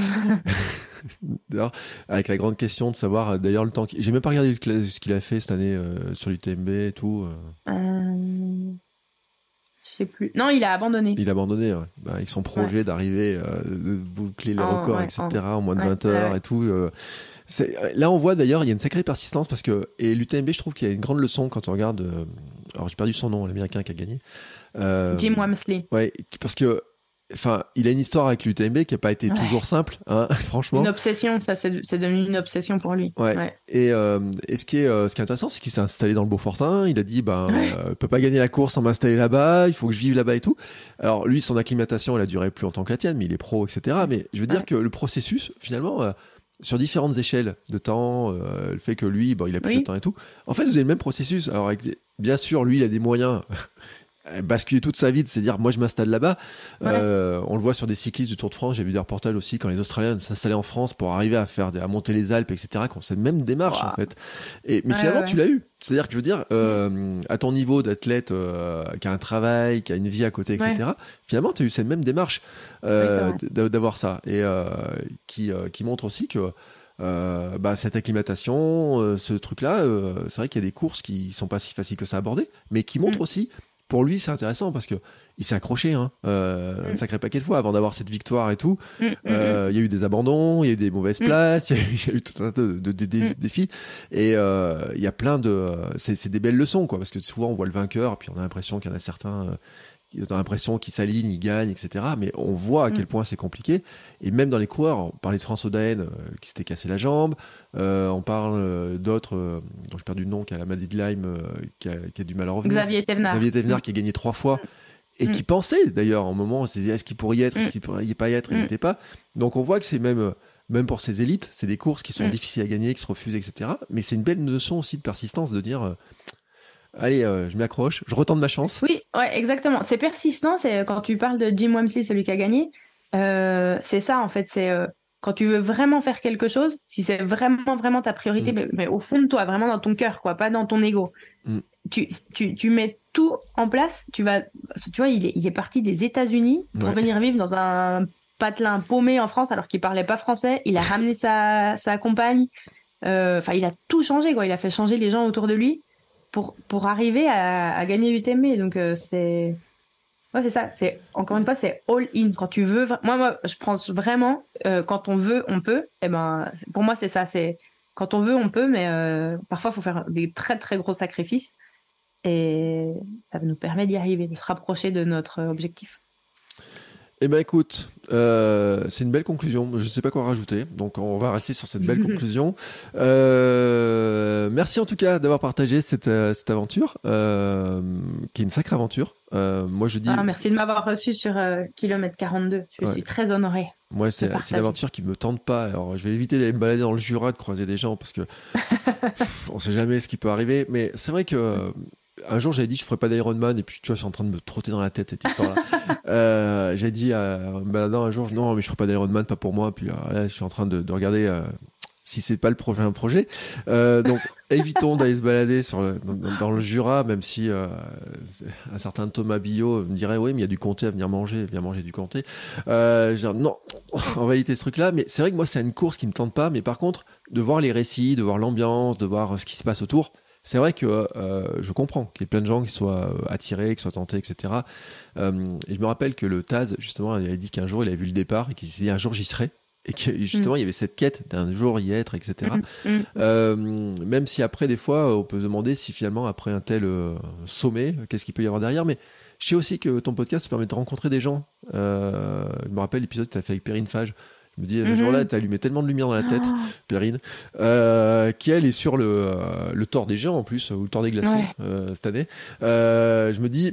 avec la grande question de savoir d'ailleurs le temps. J'ai même pas regardé ce qu'il a fait cette année sur l'UTMB et tout. Je sais plus. Non, il a abandonné. Il a abandonné, bah, avec son projet d'arriver, euh, de boucler les records, etc., en moins de 20 heures et tout. Euh, là, on voit d'ailleurs, il y a une sacrée persistance parce que, et l'UTMB, je trouve qu'il y a une grande leçon quand on regarde, euh, alors j'ai perdu son nom, l'américain qui a gagné. Jim Wamsley. Ouais, parce que Enfin, il a une histoire avec l'UTMB qui a pas été toujours simple, hein, franchement. Une obsession, ça c'est devenu une obsession pour lui. Ouais. Et, euh, et, ce qui est euh, ce qui est intéressant, c'est qu'il s'est installé dans le Beaufortin. Il a dit, ben, euh, peut pas gagner la course sans m'installer là-bas. Il faut que je vive là-bas et tout. Alors lui, son acclimatation, elle a duré plus longtemps que la tienne, mais il est pro, etc. Mais je veux dire que le processus, finalement. Euh, sur différentes échelles de temps, le fait que lui, bon, il a plus de temps et tout. En fait, vous avez le même processus. Alors, avec, bien sûr, lui, il a des moyens basculer toute sa vie de se dire moi je m'installe là-bas. Euh, on le voit sur des cyclistes du Tour de France. J'ai vu des reportages aussi quand les Australiens s'installaient en France pour arriver à faire à monter les Alpes, etc. Qu'on cette même démarche en fait. Et mais finalement tu l'as eu. C'est-à-dire que je veux dire, euh, à ton niveau d'athlète euh, qui a un travail, qui a une vie à côté, etc. Finalement, tu as eu cette même démarche d'avoir ça et qui qui montre aussi que euh, bah, cette acclimatation, euh, ce truc-là, euh, c'est vrai qu'il y a des courses qui sont pas si faciles que ça à aborder, mais qui montrent Mm. aussi, pour lui, c'est intéressant parce que il s'est accroché hein, euh, un Mm. sacré paquet de fois avant d'avoir cette victoire et tout. Mm, mm. Euh, Il y a eu des abandons, il y a eu des mauvaises places, il y, a eu- il y a eu tout un tas de, de- de- de- défis. Et euh, il y a plein de... C'est c'est des belles leçons, quoi, parce que souvent on voit le vainqueur, et puis on a l'impression qu'il y en a certains... qui ont l'impression qu'ils s'alignent, ils gagnent, etc. Mais on voit à Mm. quel point c'est compliqué. Et même dans les coureurs, on parlait de François Daen euh, qui s'était cassé la jambe. Euh, on parle euh, d'autres, euh, dont j'ai perdu le nom, qui a la maladie de Lyme, qui, a, qui a du mal à revenir. Xavier Thévenard. Xavier Thévenard qui a gagné trois fois et Mm. qui pensait d'ailleurs en moment, on s'est dit est-ce qu'il pourrait y être, est-ce Mm. qu'il pourrait y pas y être, il Mm. n'y était pas. Donc on voit que c'est même, même pour ces élites, c'est des courses qui sont Mm. difficiles à gagner, qui se refusent, etc. Mais c'est une belle leçon aussi de persistance de dire allez, euh, je m'accroche, je retente ma chance. Oui, ouais, exactement. C'est persistant. C'est quand tu parles de Jim Wamsley, celui qui a gagné. euh, c'est ça en fait. C'est euh, quand tu veux vraiment faire quelque chose, si c'est vraiment vraiment ta priorité, Mm. mais, mais au fond de toi, vraiment dans ton cœur, quoi, pas dans ton ego. Mm. Tu, tu, tu mets tout en place. Tu vas, tu vois, il est, il est parti des États-Unis pour Ouais. venir vivre dans un patelin paumé en France alors qu'il parlait pas français. Il a ramené sa, sa compagne. Euh, Enfin, il a tout changé, quoi. Il a fait changer les gens autour de lui pour, pour arriver à, à gagner l'UTMB. Donc, euh, c'est. Ouais, c'est ça. C'est encore une fois, c'est all in. Quand tu veux, moi, moi, je pense vraiment euh, quand on veut, on peut. Et ben, c'est- pour moi, c'est ça. C'est quand on veut, on peut, mais euh, parfois, il faut faire des très très gros sacrifices. Et ça nous permet d'y arriver, de se rapprocher de notre objectif. Eh ben écoute, euh, c'est une belle conclusion. Je ne sais pas quoi rajouter, donc on va rester sur cette belle conclusion. Euh, merci en tout cas d'avoir partagé cette, euh, cette aventure, euh, qui est une sacrée aventure. Moi je dis, Ah, merci de m'avoir reçu sur kilomètre 42. Je Ouais. suis très honorée. moi c'est une aventure qui me tente pas. Alors je vais éviter d'aller me balader dans le Jura, de croiser des gens parce que pff, on sait jamais ce qui peut arriver. Mais c'est vrai que un jour j'avais dit je ferais pas d'Ironman et puis tu vois je suis en train de me trotter dans la tête cette histoire-là. euh, j'ai dit euh, en me baladant un jour non mais je ferai pas d'Ironman pas pour moi puis euh, là je suis en train de, de regarder euh, si c'est pas le prochain projet euh, donc évitons d'aller se balader sur le, dans, le Jura même si euh, un certain Thomas Billot me dirait oui mais il y a du comté à venir manger viens manger du comté euh, genre, non on va éviter ce truc là mais c'est vrai que moi c'est une course qui me tente pas mais par contre de voir les récits de voir l'ambiance de voir ce qui se passe autour c'est vrai que euh, je comprends qu'il y ait plein de gens qui soient euh, attirés, qui soient tentés, etc. Euh, et je me rappelle que le Taz, justement, il avait dit qu'un jour il avait vu le départ et qu'il s'est dit un jour j'y serai. Et que justement, il y avait cette quête d'un jour y être, etc. Mm, mm. Euh, même si après, des fois, on peut se demander si finalement, après un tel sommet, qu'est-ce qu'il peut y avoir derrière. Mais je sais aussi que ton podcast te permet de rencontrer des gens. Je me rappelle l'épisode que tu as fait avec Perrine Fage. Je me dis, ce Mhm. jour-là, tu as allumé tellement de lumière dans la tête. Oh, Perrine, euh, qui elle est sur le, euh, le Tour des Géants en plus, ou le Tour des Glaciers Ouais. euh, cette année. Je me dis,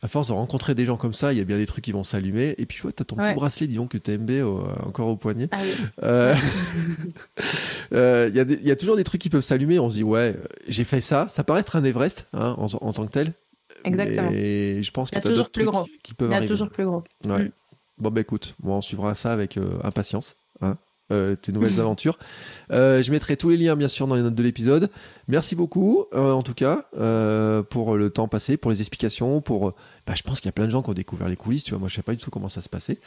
à force de rencontrer des gens comme ça, il y a bien des trucs qui vont s'allumer. Et puis, tu vois, t'as ton petit bracelet, disons, que TMB au- encore au poignet. Ah oui. Il y, a y toujours des trucs qui peuvent s'allumer. On se dit, ouais, j'ai fait ça. Ça paraît être un Everest hein, en, en tant que tel. Exactement. Et je pense Il y a t'as toujours plus gros. qui peuvent Il y a arriver. toujours plus gros. Ouais. Mm. Bon, bah écoute, on suivra ça avec euh, impatience. Hein euh, tes nouvelles aventures. Euh, je mettrai tous les liens bien sûr dans les notes de l'épisode. Merci beaucoup euh, en tout cas pour le temps passé, pour les explications, pour. Bah, je pense qu'il y a plein de gens qui ont découvert les coulisses. Tu vois, moi je sais pas du tout comment ça se passait.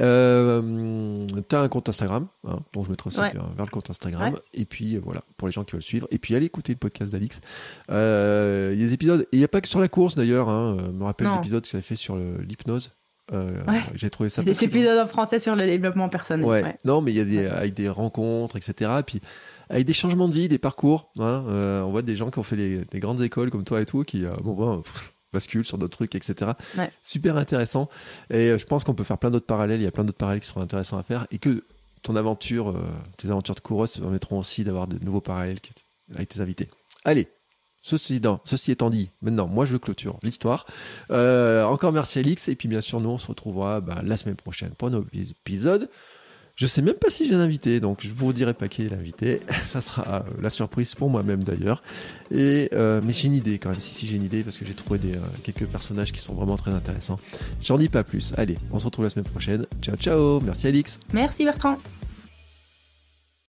Euh, T'as un compte Instagram, hein, dont je mettrai Ouais. vers, le compte Instagram. Ouais. Et puis voilà pour les gens qui veulent suivre. Et puis allez écouter le podcast d'Alix. Il y a des épisodes. Et il n'y a pas que sur la course d'ailleurs. Hein. Je me rappelle l'épisode que j'avais fait sur l'hypnose. Euh, Ouais. J'ai trouvé ça Des épisodes en français sur le développement personnel. Ouais. ouais. Non, mais il y a des avec des rencontres, etc. Et puis avec des changements de vie, des parcours. hein, euh, on voit des gens qui ont fait les- des grandes écoles comme toi et tout, qui euh, bon, pff, basculent sur d'autres trucs, etc. Ouais. Super intéressant. Et euh, je pense qu'on peut faire plein d'autres parallèles. Il y a plein d'autres parallèles qui seront intéressants à faire et que ton aventure, euh, tes aventures de coureuse, te permettront aussi d'avoir de nouveaux parallèles avec tes invités. Allez. Ceci, étant dit, maintenant, moi je clôture l'histoire. Euh, encore merci Alix, et puis bien sûr, nous on se retrouvera bah, la semaine prochaine pour un nouvel épisode. Je sais même pas si j'ai un invité, donc je vous dirai pas qui est l'invité. Ça sera euh, la surprise pour moi-même d'ailleurs. Et euh, mais j'ai une idée quand même, si si j'ai une idée parce que j'ai trouvé des, quelques personnages qui sont vraiment très intéressants. J'en dis pas plus. Allez, on se retrouve la semaine prochaine. Ciao ciao. Merci Alix. Merci Bertrand.